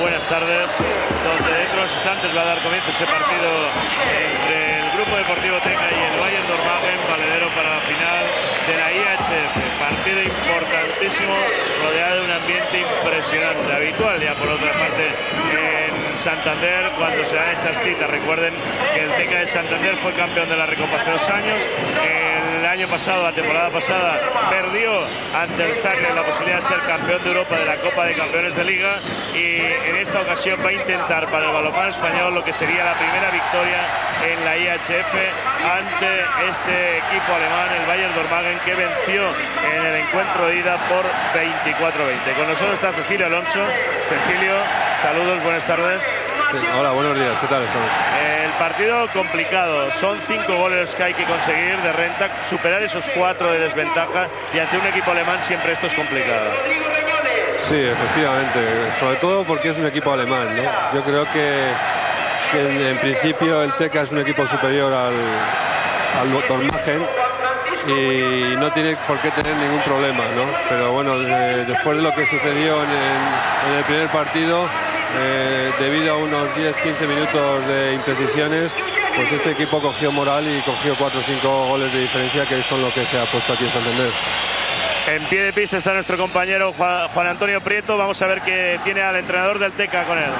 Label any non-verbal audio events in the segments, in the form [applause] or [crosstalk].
buenas tardes, donde dentro de unos instantes va a dar comienzo ese partido entre el Grupo Deportivo Teca y el Bayern Dormagen, valedero para la final de la IHF. Partido importantísimo, rodeado de un ambiente impresionante, habitual ya por otra parte en Santander cuando se dan estas citas. Recuerden que el Teca de Santander fue campeón de la Recopa hace dos años. El año pasado, la temporada pasada, perdió ante el Zagreb la posibilidad de ser campeón de Europa de la Copa de Campeones de Liga y en esta ocasión va a intentar para el balonmano español lo que sería la primera victoria en la IHF ante este equipo alemán, el Bayern Dormagen, que venció en el encuentro de ida por 24-20. Con nosotros está Cecilio Alonso. Cecilio, saludos, buenas tardes. hola, buenos días, ¿qué tal? El partido complicado, son cinco goles que hay que conseguir de renta, superar esos cuatro de desventaja y ante un equipo alemán siempre esto es complicado. Sí, efectivamente, sobre todo porque es un equipo alemán. ¿no? Yo creo que, que en, principio el TECA es un equipo superior al, al y no tiene por qué tener ningún problema, ¿no? Pero bueno, después de lo que sucedió en, en- en el primer partido, eh, debido a unos 10-15 minutos de imprecisiones, pues este equipo cogió moral y cogió 4 o 5 goles de diferencia, que es con lo que se ha puesto aquí en Santander. En pie de pista está nuestro compañero Juan, Antonio Prieto. Vamos a ver qué tiene al entrenador del Teca con él.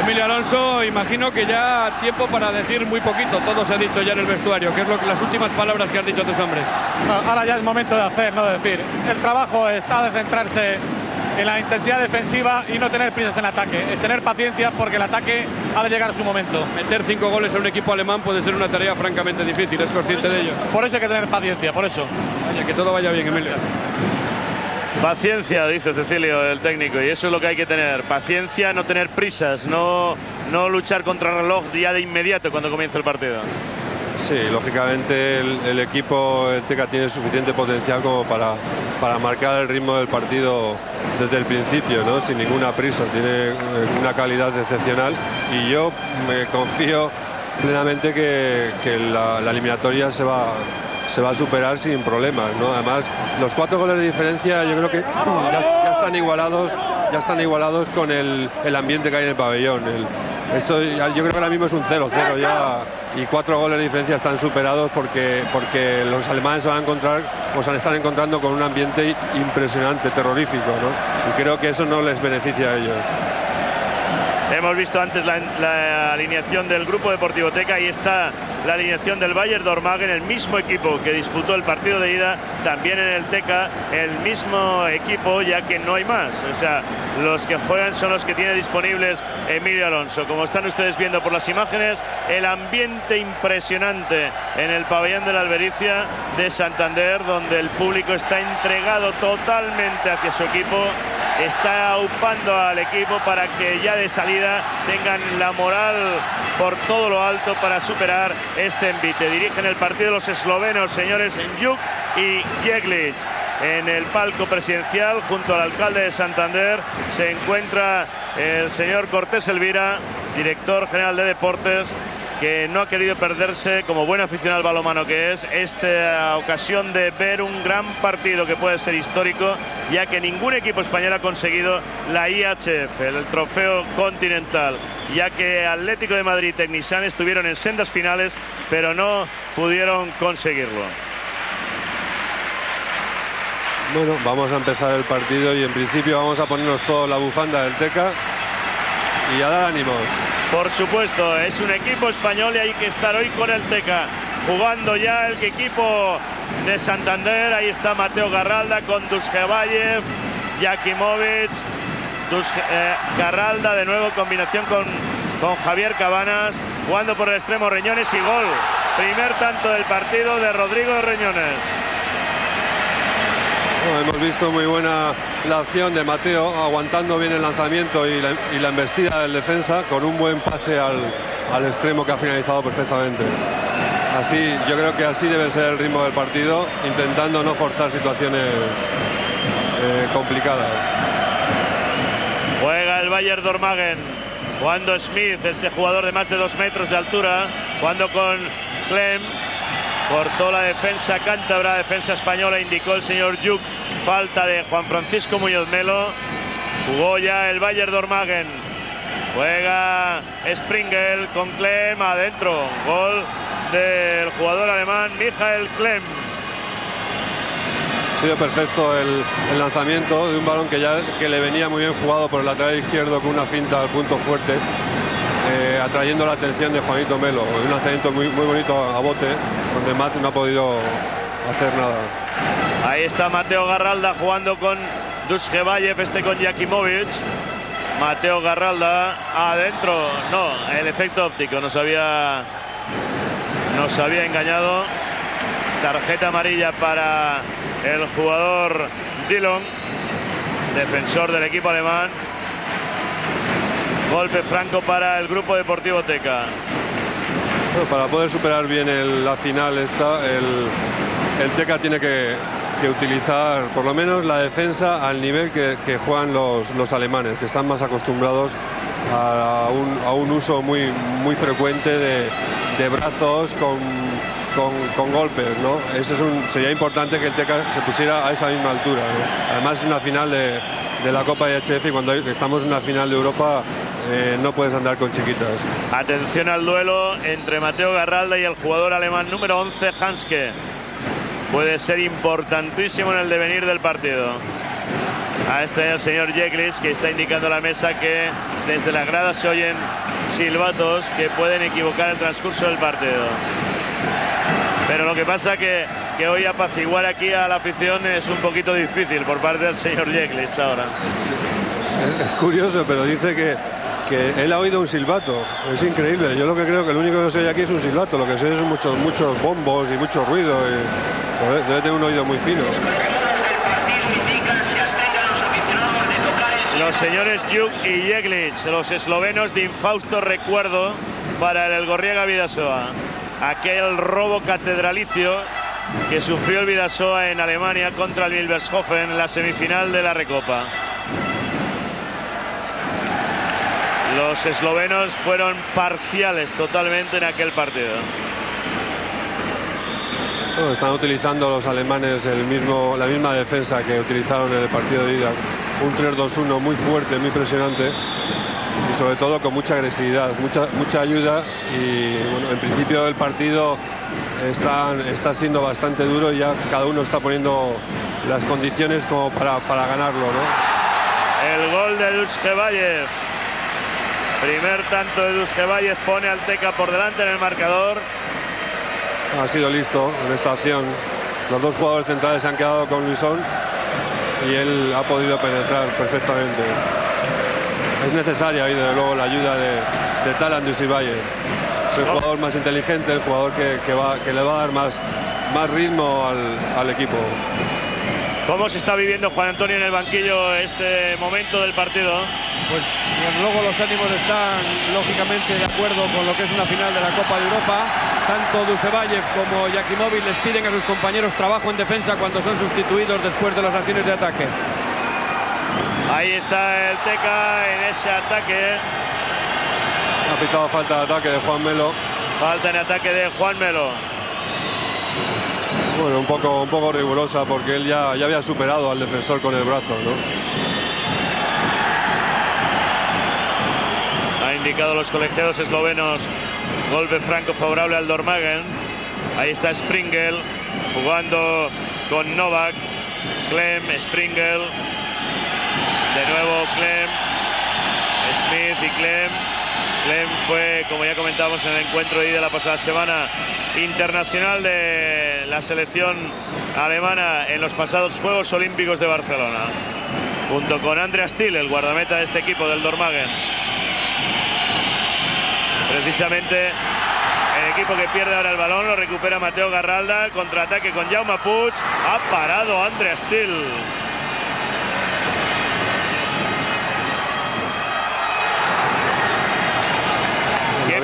Emilio Alonso, imagino que ya tiempo para decir muy poquito, todo se ha dicho ya en el vestuario, que es lo que las últimas palabras que han dicho tus hombres. No, ahora ya es momento de hacer, no de decir. El trabajo está de centrarse en la intensidad defensiva y no tener prisas en ataque. Es tener paciencia porque el ataque ha de llegar a su momento. Meter cinco goles a un equipo alemán puede ser una tarea francamente difícil, es consciente de ello. Por eso hay que tener paciencia, por eso. Vaya, que todo vaya bien, Emilio. Paciencia, dice Cecilio, el técnico, y eso es lo que hay que tener. Paciencia, no tener prisas, no, no luchar contra el reloj ya de inmediato cuando comienza el partido. Sí, lógicamente el, equipo el Teca tiene suficiente potencial como para, para marcar el ritmo del partido desde el principio, ¿no? sin ninguna prisa. Tiene eh, una calidad excepcional y yo me confío plenamente que, la, eliminatoria se va, se va a superar sin problemas. Además, los cuatro goles de diferencia yo creo que ya, están igualados ya están igualados con el, el ambiente que hay en el pabellón. El- esto yo creo que ahora mismo es un 0-0 ya y cuatro goles de diferencia están superados porque, porque los alemanes se van a encontrar o se están encontrando con un ambiente impresionante, terrorífico, ¿no? Y creo que eso no les beneficia a ellos. Hemos visto antes la, alineación del Grupo Deportivo Teca y está la alineación del Bayern Dormagen, el mismo equipo que disputó el partido de ida, también en el Teca, el mismo equipo ya que no hay más. O sea, los que juegan son los que tiene disponibles Emilio Alonso. Como están ustedes viendo por las imágenes, el ambiente impresionante en el pabellón de la Albericia de Santander, donde el público está entregado totalmente hacia su equipo está aupando al equipo para que ya de salida tengan la moral por todo lo alto para superar este envite. Dirigen el partido los eslovenos, señores Juk y Jeglic. En el palco presidencial, junto al alcalde de Santander, se encuentra el señor Cortés Elvira, director general de deportes, que no ha querido perderse, como buen aficionado al balomano que es, esta ocasión de ver un gran partido que puede ser histórico, ya que ningún equipo español ha conseguido la IHF, el trofeo continental, ya que Atlético de Madrid y Tecnisan estuvieron en sendas finales, pero no pudieron conseguirlo. Bueno, vamos a empezar el partido y en principio vamos a ponernos todos la bufanda del Teca y a dar ánimos. Por supuesto, es un equipo español y hay que estar hoy con el Teca. Jugando ya el equipo de Santander. Ahí está Mateo Garralda con Dusjevayev, Jakimovic, Dus- eh, Garralda de nuevo combinación con, con Javier Cabanas. Jugando por el extremo Reñones y gol. Primer tanto del partido de Rodrigo Reñones. Hemos visto muy buena la acción de Mateo, aguantando bien el lanzamiento y la, y embestida del defensa, con un buen pase al, al extremo que ha finalizado perfectamente. Así, yo creo que así debe ser el ritmo del partido, intentando no forzar situaciones eh, complicadas. Juega el Bayern Dormagen. Jugando Smith, este jugador de más de dos metros de altura. Jugando con Clem. Cortó la defensa cántabra, defensa española, indicó el señor Yuk. Falta de Juan Francisco Muñoz Melo. Jugó ya el Bayern Dormagen. Juega Springel con Clem adentro. Gol del jugador alemán Michael Clem. Ha sido perfecto el, el, lanzamiento de un balón que ya que le venía muy bien jugado por el lateral izquierdo con una finta al punto fuerte, eh, atrayendo la atención de Juanito Melo. Un lanzamiento muy, muy bonito a bote, donde Matt no ha podido hacer nada. Ahí está Mateo Garralda jugando con Dushkevayev, este con Jakimovic. Mateo Garralda adentro. No, el efecto óptico nos había, nos había engañado. Tarjeta amarilla para el jugador Dillon, defensor del equipo alemán. Golpe franco para el grupo deportivo Teca. Para poder superar bien la final esta, el, Teca tiene que, utilizar por lo menos la defensa al nivel que, juegan los, alemanes, que están más acostumbrados a, un, uso muy, muy frecuente de, brazos con con, golpes, ¿no? Sería importante que el Teca se pusiera a esa misma altura. Además es una final de, de, la Copa de HF y cuando estamos en una final de Europa eh, no puedes andar con chiquitas. Atención al duelo entre Mateo Garralda y el jugador alemán número 11, Hanske. Puede ser importantísimo en el devenir del partido. A este el señor Jeklis que está indicando a la mesa que desde la grada se oyen silbatos que pueden equivocar el transcurso del partido. Pero lo que pasa que, que hoy apaciguar aquí a la afición es un poquito difícil por parte del señor Jeglitz ahora. Sí. Es curioso, pero dice que, que él ha oído un silbato. Es increíble. Yo lo que creo que lo único que se oye aquí es un silbato. Lo que se oye son muchos, muchos bombos y mucho ruido. Y debe tener un oído muy fino. Los señores Juk y Jeglitz, los eslovenos de infausto recuerdo para el Gorriega Vidasoa aquel robo catedralicio que sufrió el Vidasoa en Alemania contra el Wilbershofen en la semifinal de la Recopa. Los eslovenos fueron parciales totalmente en aquel partido. Bueno, están utilizando los alemanes el mismo, la misma defensa que utilizaron en el partido de ida. Un 3-2-1 muy fuerte, muy impresionante y sobre todo con mucha agresividad, mucha, mucha ayuda y bueno, en principio el partido está, está siendo bastante duro y ya cada uno está poniendo las condiciones como para, para ganarlo. ¿no? El gol de Dushkevayev. Primer tanto de Dushkevayev pone al Teca por delante en el marcador. Ha sido listo en esta acción. Los dos jugadores centrales se han quedado con Luisón y él ha podido penetrar perfectamente es necesaria y desde luego la ayuda de, de Talan Dusivalle. Es el jugador más inteligente, el jugador que, que, va, que le va a dar más, más ritmo al, al, equipo. ¿Cómo se está viviendo Juan Antonio en el banquillo este momento del partido? Pues luego los ánimos están lógicamente de acuerdo con lo que es una final de la Copa de Europa. Tanto Dusevayev como Yakimovic les piden a sus compañeros trabajo en defensa cuando son sustituidos después de las acciones de ataque. Ahí está el Teca en ese ataque. Ha pitado falta de ataque de Juan Melo. Falta en ataque de Juan Melo. Bueno, un poco, un poco rigurosa porque él ya, ya había superado al defensor con el brazo, ¿no? Indicado los colegiados eslovenos golpe franco favorable al Dormagen. Ahí está Springel jugando con Novak. Clem, Springel, de nuevo Clem, Smith y Clem. Clem fue, como ya comentábamos en el encuentro de la pasada semana, internacional de la selección alemana en los pasados Juegos Olímpicos de Barcelona. Junto con Andreas Thiel, el guardameta de este equipo del Dormagen. Precisamente el equipo que pierde ahora el balón lo recupera Mateo Garralda. Contraataque con Jaume Puig. Ha parado Andreas Thiel.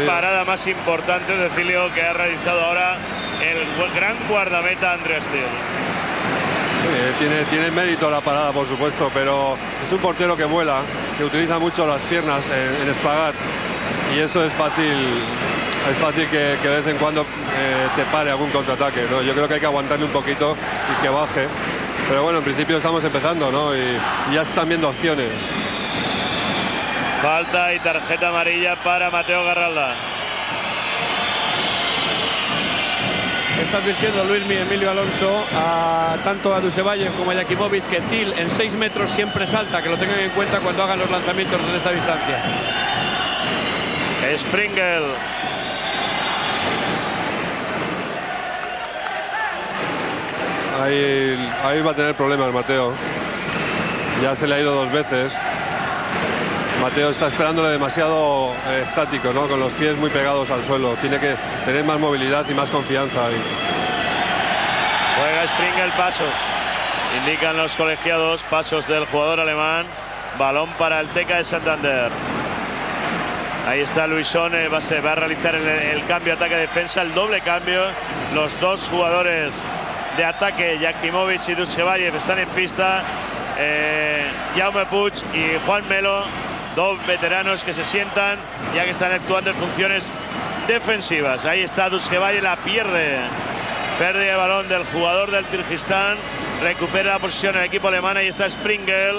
parada más importante, Decilio, que ha realizado ahora el gran guardameta Andrés Thiel. Sí, tiene, tiene mérito la parada, por supuesto, pero es un portero que vuela, que utiliza mucho las piernas en, en espagat y eso es fácil es fácil que, que de vez en cuando eh, te pare algún contraataque. ¿no? Yo creo que hay que aguantarle un poquito y que baje. Pero bueno, en principio estamos empezando ¿no? y, y ya se están viendo opciones. Falta y tarjeta amarilla para Mateo Garralda. Está advirtiendo Luis Emilio Alonso a tanto a Dusevalle como a Jakimovic que Til en 6 metros siempre salta, que lo tengan en cuenta cuando hagan los lanzamientos desde esta distancia. Springel. Ahí, ahí va a tener problemas Mateo. Ya se le ha ido dos veces. Mateo está esperándole demasiado eh, estático, ¿no? con los pies muy pegados al suelo. Tiene que tener más movilidad y más confianza. Ahí. Juega Springel pasos. Indican los colegiados pasos del jugador alemán. Balón para el Teca de Santander. Ahí está Luisone, va, se va a realizar el, cambio ataque-defensa, el doble cambio. Los dos jugadores de ataque, Jakimovic y Duchevayev, están en pista. Eh, Jaume Puig y Juan Melo dos veteranos que se sientan ya que están actuando en funciones defensivas. Ahí está Dushkevalle, la pierde. Pérdida de balón del jugador del Kirguistán. Recupera la posición el equipo alemán. Ahí está Springel.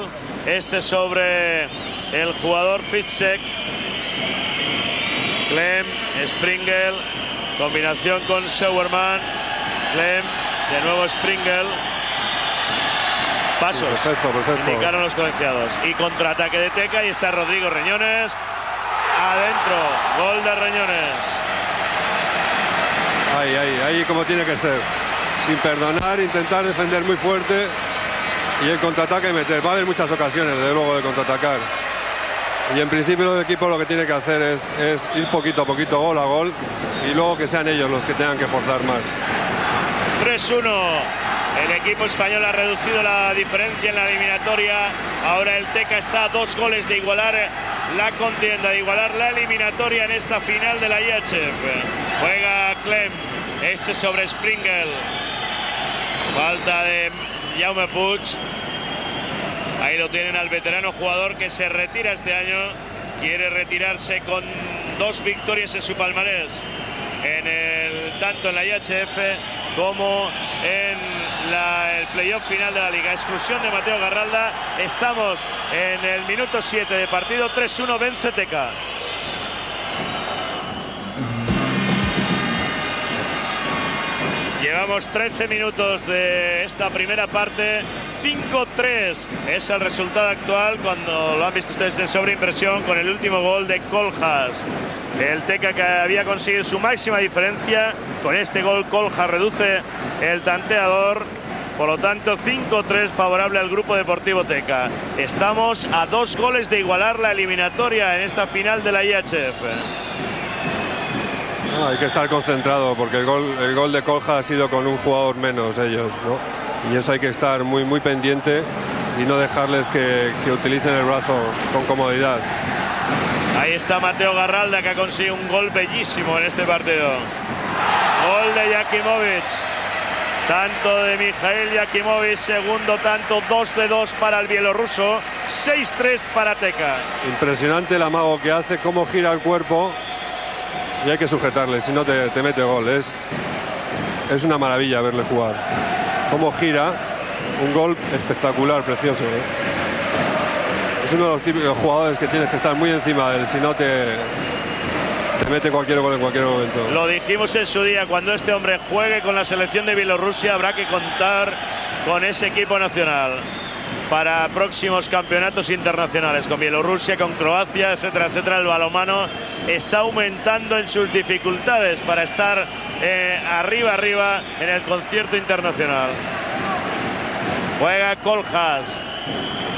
Este sobre el jugador Fitzek. Clem, Springel. Combinación con Schauerman. Clem, de nuevo Springel. Pasos. Perfecto, perfecto. Indicaron los colegiados. Y contraataque de Teca. Y está Rodrigo Reñones. Adentro. Gol de Reñones. Ahí, ahí, ahí como tiene que ser. Sin perdonar, intentar defender muy fuerte. Y el contraataque meter. Va a haber muchas ocasiones, desde luego, de contraatacar. Y en principio el equipo lo que tiene que hacer es, es ir poquito a poquito, gol a gol. Y luego que sean ellos los que tengan que forzar más. 3-1. El equipo español ha reducido la diferencia en la eliminatoria. Ahora el Teca está a dos goles de igualar la contienda, de igualar la eliminatoria en esta final de la IHF. Juega Clem, este sobre Springel. Falta de Jaume Puig. Ahí lo tienen al veterano jugador que se retira este año. Quiere retirarse con dos victorias en su palmarés. Tanto en la IHF como en el playoff final de la liga. Exclusión de Mateo Garralda. Estamos en el minuto 7 de partido. 3-1 vence Teca. Llevamos 13 minutos de esta primera parte. 5-3 es el resultado actual cuando lo han visto ustedes en sobreimpresión con el último gol de Coljas. El Teca que había conseguido su máxima diferencia. Con este gol Coljas reduce el tanteador por lo tanto, 5-3 favorable al Grupo Deportivo Teca. Estamos a dos goles de igualar la eliminatoria en esta final de la IHF. hay que estar concentrado porque el gol, el gol de Colja ha sido con un jugador menos ellos. Y eso hay que estar muy, muy pendiente y no dejarles que, que utilicen el brazo con comodidad. Ahí está Mateo Garralda que ha conseguido un gol bellísimo en este partido. Gol de Jakimovic. Tanto de Mijael Yakimovic, segundo tanto, 2 de 2 para el bielorruso, 6-3 para Teca. Impresionante el amago que hace, cómo gira el cuerpo y hay que sujetarle, si no te, mete gol. Es, es, una maravilla verle jugar. Cómo gira, un gol espectacular, precioso. ¿eh? Es uno de los típicos jugadores que tienes que estar muy encima de él, si no te, mete cualquier gol en cualquier momento. Lo dijimos en su día, cuando este hombre juegue con la selección de Bielorrusia habrá que contar con ese equipo nacional para próximos campeonatos internacionales con Bielorrusia, con Croacia, etcétera, etcétera. El balomano está aumentando en sus dificultades para estar eh, arriba, arriba en el concierto internacional. Juega Coljas,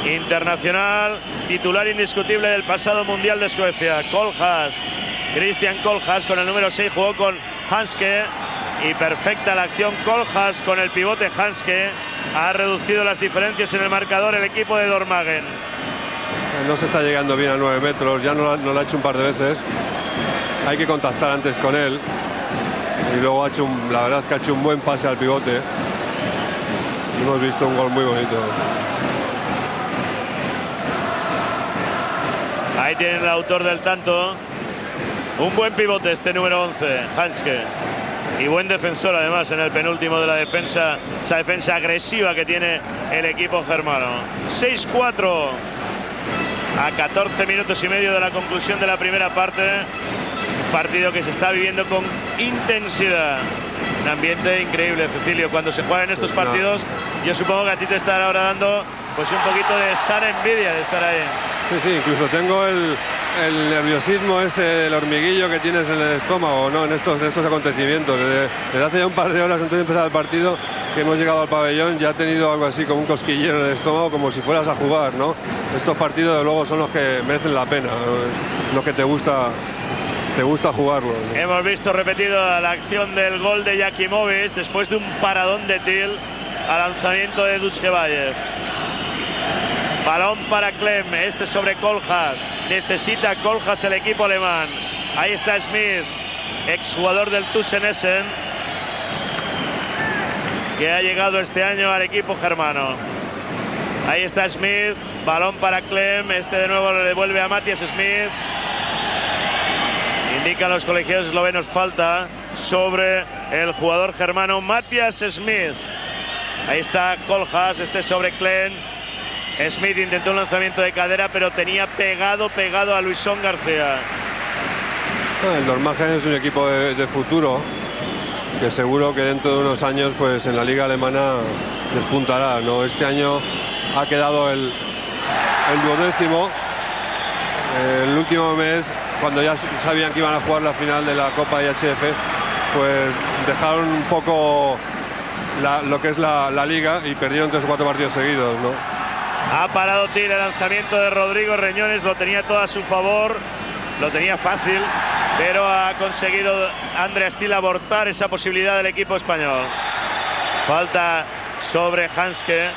internacional, titular indiscutible del pasado Mundial de Suecia. Coljas Cristian Coljas con el número 6 jugó con Hanske y perfecta la acción Coljas con el pivote Hanske. Ha reducido las diferencias en el marcador el equipo de Dormagen. No se está llegando bien a 9 metros, ya no, lo ha hecho un par de veces. Hay que contactar antes con él. Y luego ha hecho la verdad que ha hecho un buen pase al pivote. Hemos visto un gol muy bonito. Ahí tienen el autor del tanto. Un buen pivote este número 11, Hanske. Y buen defensor además en el penúltimo de la defensa, esa defensa agresiva que tiene el equipo germano. 6-4. a 14 minutos y medio de la conclusión de la primera parte. Partido que se está viviendo con intensidad. Un ambiente increíble, Cecilio. Cuando se juegan estos Pues partidos, yo supongo que a ti te estará ahora dando pues un poquito de sana envidia de estar ahí. Sí, sí, incluso tengo el, el nerviosismo ese, el hormiguillo que tienes en el estómago, ¿no? En estos, en estos acontecimientos. Desde, desde hace ya un par de horas antes de empezar el partido que hemos llegado al pabellón, ya he tenido algo así como un cosquillero en el estómago, como si fueras a jugar, ¿no? Estos partidos, de luego, son los que merecen la pena, ¿no? Es lo que te gusta, te gusta jugarlo. Hemos visto repetido la acción del gol de Jakimovic después de un paradón de Til al lanzamiento de Duskevayev. Balón para Clem, este sobre Coljas. Necesita Coljas el equipo alemán. Ahí está Smith, exjugador del Tussen Essen, que ha llegado este año al equipo germano. Ahí está Smith, balón para Clem, este de nuevo le devuelve a Matthias Smith. Indican los colegiados eslovenos falta sobre el jugador germano Matthias Smith. Ahí está Coljas, este sobre Clem. Smith intentó un lanzamiento de cadera, pero tenía pegado, pegado a Luisón García. El Dormagen es un equipo de, de futuro que seguro que dentro de unos años pues en la liga alemana despuntará. ¿no? Este año ha quedado el, el duodécimo. El último mes, cuando ya sabían que iban a jugar la final de la Copa IHF, pues dejaron un poco lo que es la, liga y perdieron tres o cuatro partidos seguidos. ¿no? Ha parado Til el lanzamiento de Rodrigo Reñones, lo tenía todo a su favor, lo tenía fácil, pero ha conseguido Andreas Til abortar esa posibilidad del equipo español. Falta sobre Hanske.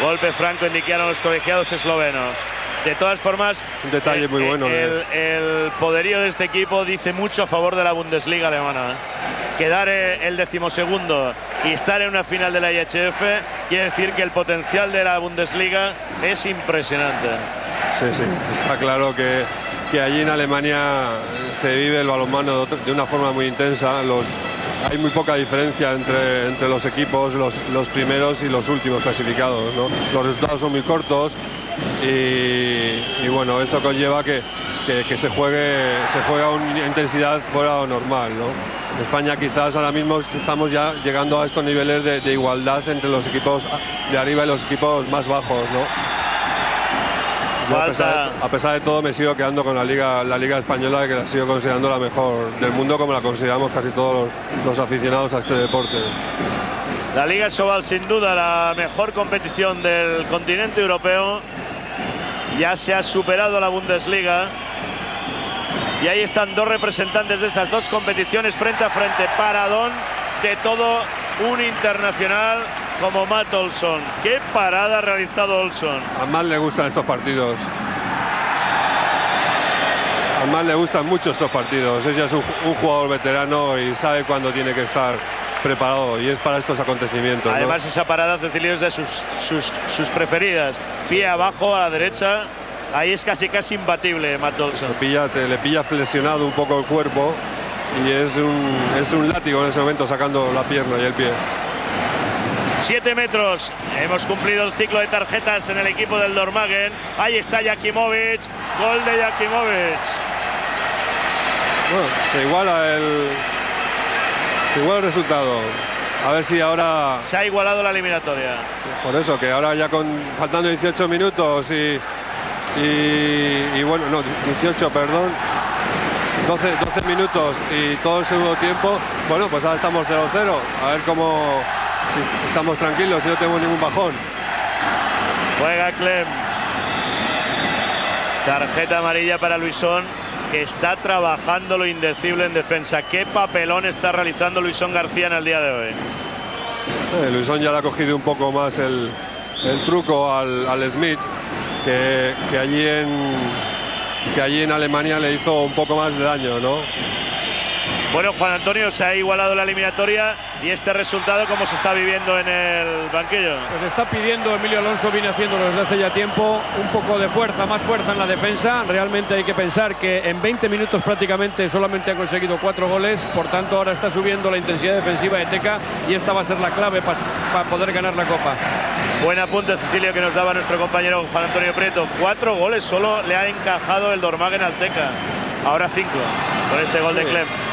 Golpe franco indicaron los colegiados eslovenos. De todas formas, Un detalle muy el- bueno de- El, el poderío de este equipo dice mucho a favor de la Bundesliga alemana. ¿eh? Quedar eh, el decimosegundo y estar en una final de la IHF quiere decir que el potencial de la Bundesliga es impresionante. Sí, sí, está claro que, que allí en Alemania se vive el balonmano de una forma muy intensa. Los, hay muy poca diferencia entre, entre los equipos, los, los primeros y los últimos clasificados. Los resultados son muy cortos y, bueno, eso conlleva que, que- se juegue se juega a una intensidad fuera de lo normal. ¿no? España quizás ahora mismo estamos ya llegando a estos niveles de, igualdad entre los equipos de arriba y los equipos más bajos. Yo, a, Falta. pesar de, a pesar de todo me sigo quedando con la liga, la liga española que la sigo considerando la mejor del mundo como la consideramos casi todos los, los aficionados a este deporte. La Liga Sobal sin duda la mejor competición del continente europeo. Ya se ha superado la Bundesliga. Y ahí están dos representantes de esas dos competiciones frente a frente. Paradón de todo un internacional como Matt Olson. Qué parada ha realizado Olson. A más le gustan estos partidos. A más le gustan mucho estos partidos. Ella es un, un jugador veterano y sabe cuándo tiene que estar preparado y es para estos acontecimientos. ¿no? Además esa parada Cecilio es de sus, sus, sus preferidas. Pie abajo a la derecha. Ahí es casi casi imbatible Matt Olson. Le pilla, te- le pilla flexionado un poco el cuerpo y es un, es un látigo en ese momento sacando la pierna y el pie. Siete metros. Hemos cumplido el ciclo de tarjetas en el equipo del Dormagen. Ahí está Jakimovic. Gol de Jakimovic. Bueno, se iguala el, se iguala el resultado. A ver si ahora, Se ha igualado la eliminatoria. por eso, que ahora ya con faltando 18 minutos y, y, y bueno, no, 18, perdón, 12, 12 minutos y todo el segundo tiempo, bueno, pues ahora estamos 0-0. A ver cómo, si estamos tranquilos, si no tenemos ningún bajón. Juega Clem. Tarjeta amarilla para Luisón, que está trabajando lo indecible en defensa. Qué papelón está realizando Luisón García en el día de hoy. Eh, Luisón ya le ha cogido un poco más el, el truco al, al Smith, que, que allí en, que allí en Alemania le hizo un poco más de daño, ¿no? Bueno, Juan Antonio se ha igualado la eliminatoria y este resultado, como se está viviendo en el banquillo. Pues está pidiendo Emilio Alonso, viene haciéndolo desde hace ya tiempo, un poco de fuerza, más fuerza en la defensa. Realmente hay que pensar que en 20 minutos prácticamente solamente ha conseguido cuatro goles, por tanto ahora está subiendo la intensidad defensiva de Teca y esta va a ser la clave para poder ganar la Copa. Buen apunte, Cecilio, que nos daba nuestro compañero Juan Antonio Prieto. Cuatro goles solo le ha encajado el Dormagen al Teca. Ahora cinco, con este gol de Clem.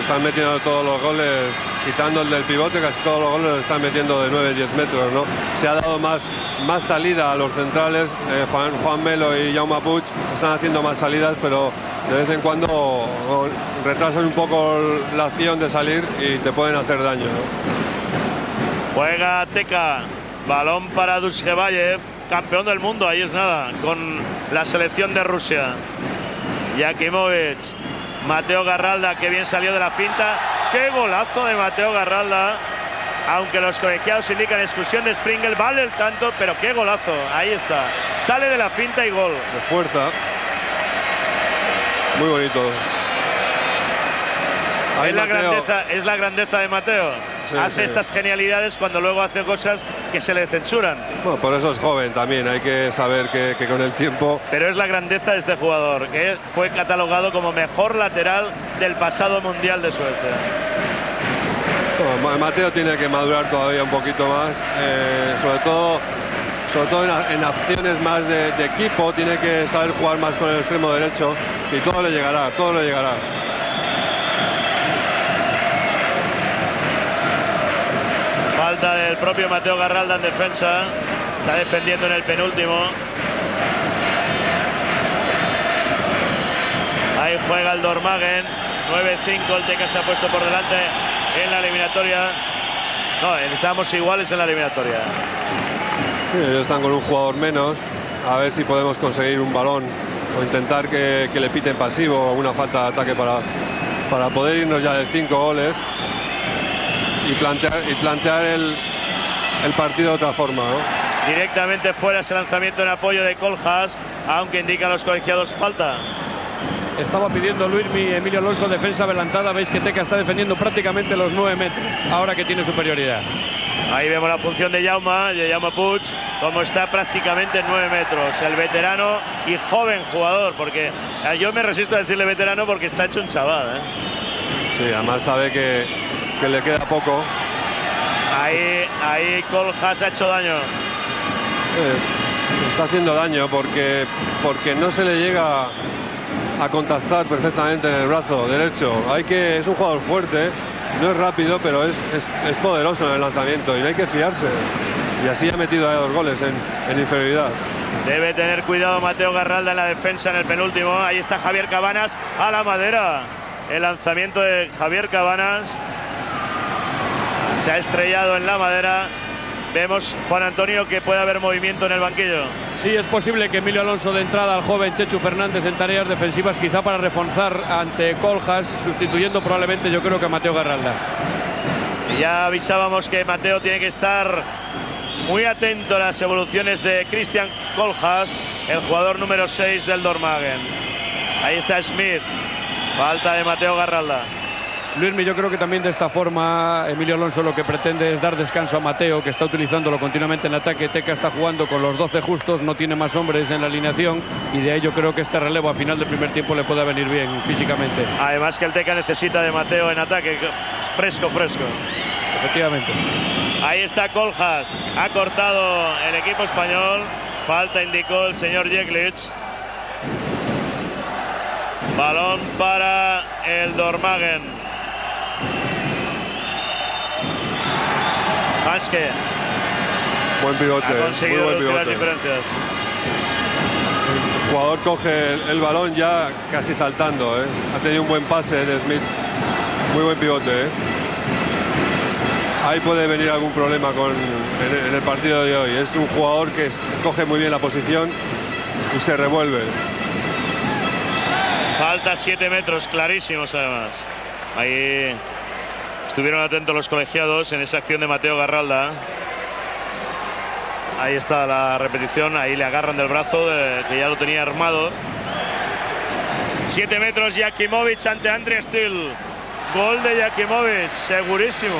Están metiendo todos los goles, quitando el del pivote, casi todos los goles los están metiendo de 9-10 metros, ¿no? Se ha dado más, más salida a los centrales, eh, Juan, Juan Melo y Jaume Puig están haciendo más salidas, pero de vez en cuando retrasan un poco la acción de salir y te pueden hacer daño. Juega Teca, balón para Dushkevayev, campeón del mundo, ahí es nada, con la selección de Rusia. Yakimovic, Mateo Garralda, que bien salió de la finta. ¡Qué golazo de Mateo Garralda! Aunque los colegiados indican exclusión de Springle, vale el tanto, pero qué golazo. Ahí está. Sale de la finta y gol. De fuerza. Muy bonito. es, la grandeza, es la grandeza de Mateo. Hace estas genialidades cuando luego hace cosas que se le censuran. Bueno, por eso es joven también, hay que saber que, con el tiempo... Pero es la grandeza de este jugador, que fue catalogado como mejor lateral del pasado Mundial de Suecia. Mateo tiene que madurar todavía un poquito más, eh, sobre todo sobre todo en, acciones más de, de, equipo, tiene que saber jugar más con el extremo derecho y todo le llegará, todo le llegará. Falta del propio Mateo Garralda en defensa, está defendiendo en el penúltimo. Ahí juega el Dormagen, 9-5, el Teca se ha puesto por delante en la eliminatoria. No, estamos iguales en la eliminatoria. ellos están con un jugador menos. A ver si podemos conseguir un balón o intentar que, le piten pasivo o una falta de ataque para, para poder irnos ya de cinco goles y plantear, y plantear el, el partido de otra forma. Directamente fuera ese lanzamiento en apoyo de Coljas, aunque indican los colegiados falta. Estaba pidiendo Luismi Emilio Alonso defensa adelantada. Veis que Teca está defendiendo prácticamente los nueve metros, ahora que tiene superioridad. Ahí vemos la función de Yauma, de Yauma Puig, como está prácticamente en 9 metros. El veterano y joven jugador, porque eh, yo me resisto a decirle veterano porque está hecho un chaval. ¿eh? Sí, además sabe que, que le queda poco. Ahí, ahí Coljas ha hecho daño. está haciendo daño porque, porque no se le llega a contactar perfectamente en el brazo derecho. Hay que, es un jugador fuerte, no es rápido, pero es, es, poderoso en el lanzamiento y no hay que fiarse. Y así ha metido a dos goles en, en, inferioridad. Debe tener cuidado Mateo Garralda en la defensa en el penúltimo. Ahí está Javier Cabanas a la madera. El lanzamiento de Javier Cabanas se ha estrellado en la madera. Vemos, Juan Antonio, que puede haber movimiento en el banquillo. Sí, es posible que Emilio Alonso de entrada al joven Chechu Fernández en tareas defensivas, quizá para reforzar ante Coljas, sustituyendo probablemente yo creo que a Mateo Garralda. Ya avisábamos que Mateo tiene que estar muy atento a las evoluciones de Cristian Coljas, el jugador número 6 del Dormagen. Ahí está Smith, falta de Mateo Garralda. Luismi, yo creo que también de esta forma Emilio Alonso lo que pretende es dar descanso a Mateo, que está utilizándolo continuamente en ataque. Teca está jugando con los 12 justos, no tiene más hombres en la alineación y de ello creo que este relevo a final del primer tiempo le puede venir bien físicamente. Además que el Teca necesita de Mateo en ataque, fresco, fresco. Efectivamente. Ahí está Coljas, ha cortado el equipo español, falta indicó el señor Jeklich. Balón para el Dormagen. Haske. Buen pivote. Ha conseguido muy buen pivote. diferencias. El jugador coge el, balón ya casi saltando. ¿eh? Ha tenido un buen pase de Smith. Muy buen pivote. ¿eh? Ahí puede venir algún problema con, en, el partido de hoy. Es un jugador que coge muy bien la posición y se revuelve. Falta 7 metros, clarísimos además. Ahí Estuvieron atentos los colegiados en esa acción de Mateo Garralda. Ahí está la repetición, ahí le agarran del brazo, que ya lo tenía armado. Siete metros Jakimovic ante Andre Stil. Gol de Jakimovic, segurísimo.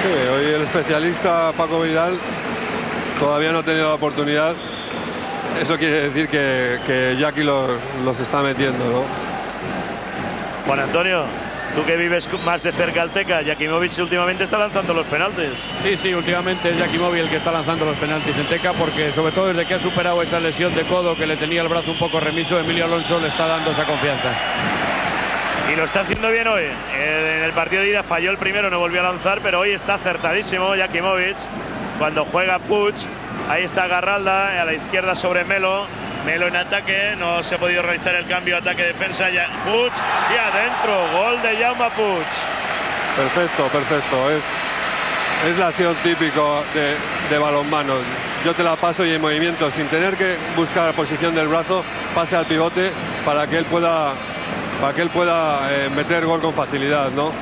Sí, hoy el especialista Paco Vidal todavía no ha tenido la oportunidad. Eso quiere decir que, que Jackie los, los está metiendo, ¿no? Juan Antonio, Tú que vives más de cerca al Teca, Jakimovic últimamente está lanzando los penaltis. Sí, sí, últimamente es Jakimovic el que está lanzando los penaltis en Teca porque sobre todo desde que ha superado esa lesión de codo que le tenía el brazo un poco remiso, Emilio Alonso le está dando esa confianza. Y lo está haciendo bien hoy. En el partido de ida falló el primero, no volvió a lanzar, pero hoy está acertadísimo Jakimovic. Cuando juega Puch, ahí está Garralda, a la izquierda sobre Melo. Melo en ataque, no se ha podido realizar el cambio ataque-defensa. Puch y adentro, gol de Jaume Puch. Perfecto, perfecto. Es, es la acción típico de, de balonmano. Yo te la paso y en movimiento, sin tener que buscar la posición del brazo, pase al pivote para que él pueda, para que él pueda eh, meter gol con facilidad, ¿no?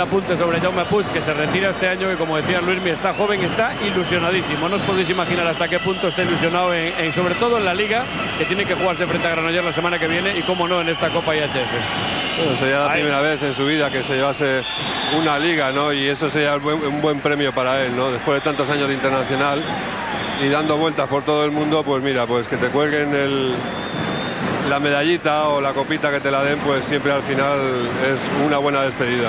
Un apunte sobre Jaume Puig que se retira este año que como decía Luismi está joven, está ilusionadísimo. No os podéis imaginar hasta qué punto está ilusionado en, sobre todo en la liga que tiene que jugarse frente a Granollers la semana que viene y cómo no en esta Copa IHF. Bueno, sería la primera vez en su vida que se llevase una liga, ¿no? Y eso sería un buen premio para él, ¿no? Después de tantos años de internacional y dando vueltas por todo el mundo, pues mira, pues que te cuelguen el, la medallita o la copita que te la den, pues siempre al final es una buena despedida.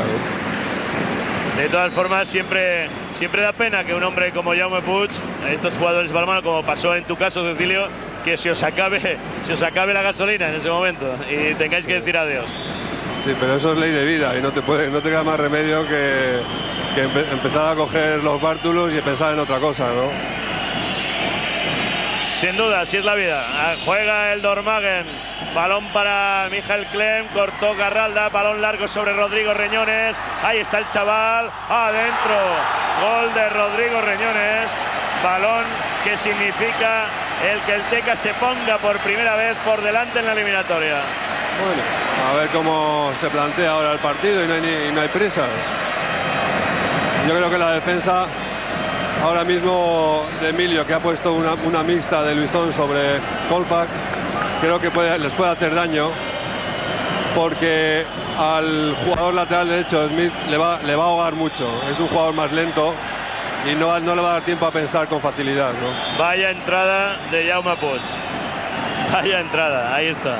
De todas formas, siempre, siempre da pena que un hombre como Jaume Puig, estos jugadores balmano, como pasó en tu caso, Cecilio, que se os acabe, [laughs] se os acabe la gasolina en ese momento y tengáis que decir adiós. Sí, pero eso es ley de vida y no te, puede, no te queda más remedio que, que empezar a coger los bártulos y pensar en otra cosa, ¿no? Sin duda, así es la vida. Ah, juega el Dormagen. Balón para Mijael Clem. Cortó Garralda. Balón largo sobre Rodrigo Reñones. Ahí está el chaval. Adentro. Gol de Rodrigo Reñones. Balón que significa el que el Teca se ponga por primera vez por delante en la eliminatoria. Bueno, a ver cómo se plantea ahora el partido y no hay, y no hay prisas. Yo creo que la defensa ahora mismo Emilio, que ha puesto una, mixta de Luisón sobre Colfac, creo que les puede hacer daño porque al jugador lateral derecho Smith le va, le va a ahogar mucho. Es un jugador más lento y no, no le va a dar tiempo a pensar con facilidad. Vaya entrada de Jaume Puig. Vaya entrada, ahí está.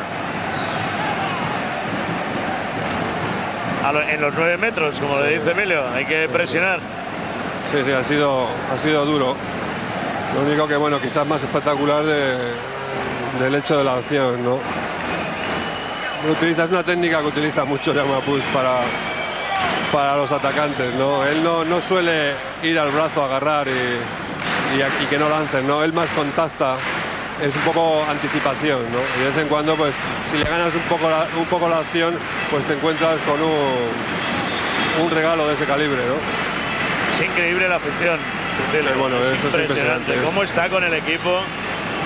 en los nueve metros, como le dice Emilio, hay que presionar. Sí, sí, ha sido, ha sido duro. Lo único que, bueno, quizás más espectacular del hecho de la acción, ¿no? Utiliza, es una técnica que utiliza mucho Yamapuz para, para los atacantes, ¿no? Él no, no suele ir al brazo a agarrar y, y, que no lancen, ¿no? Él más contacta, es un poco anticipación, ¿no? Y de vez en cuando, pues, si le ganas un poco la, un poco la acción, pues te encuentras con un, un regalo de ese calibre, ¿no? Increíble la afición. bueno, es impresionante. Cómo está con el equipo.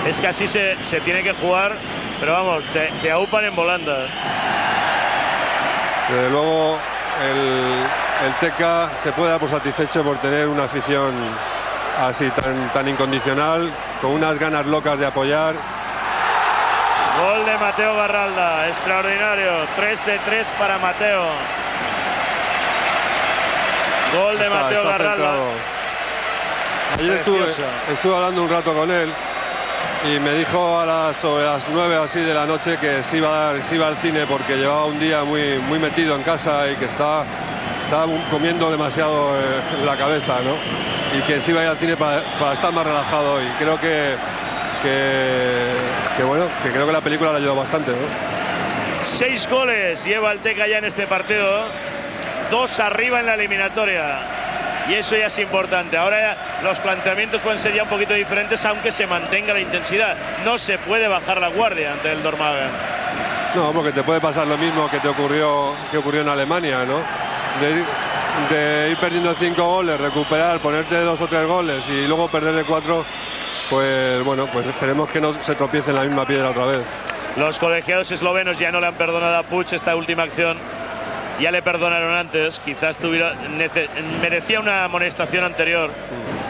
Es que así se, tiene que jugar, pero vamos, te, aupan en volandas. Desde luego, el, el Teca se puede dar por satisfecho por tener una afición así tan, tan incondicional, con unas ganas locas de apoyar. Gol de Mateo Garralda, extraordinario, 3 de 3 para Mateo. Gol de Mateo Garralda. Ayer estuve, hablando un rato con él y me dijo a las, sobre las 9 así de la noche que se iba, iba al cine porque llevaba un día muy, muy metido en casa y que estaba, estaba comiendo demasiado en la cabeza, ¿no? Y que se iba a ir al cine para, estar más relajado y creo que, que, bueno, que creo que la película le ayudó bastante, Seis goles lleva el Teca ya en este partido dos arriba en la eliminatoria. Y eso ya es importante. Ahora los planteamientos pueden ser ya un poquito diferentes, aunque se mantenga la intensidad. No se puede bajar la guardia ante el Dormagen. No, porque te puede pasar lo mismo que te ocurrió, que ocurrió en Alemania, ¿no? De, ir perdiendo cinco goles, recuperar, ponerte dos o tres goles y luego perder de cuatro, pues bueno, pues esperemos que no se tropiece en la misma piedra otra vez. Los colegiados eslovenos ya no le han perdonado a Puch esta última acción ya le perdonaron antes, quizás tuviera, merecía una amonestación anterior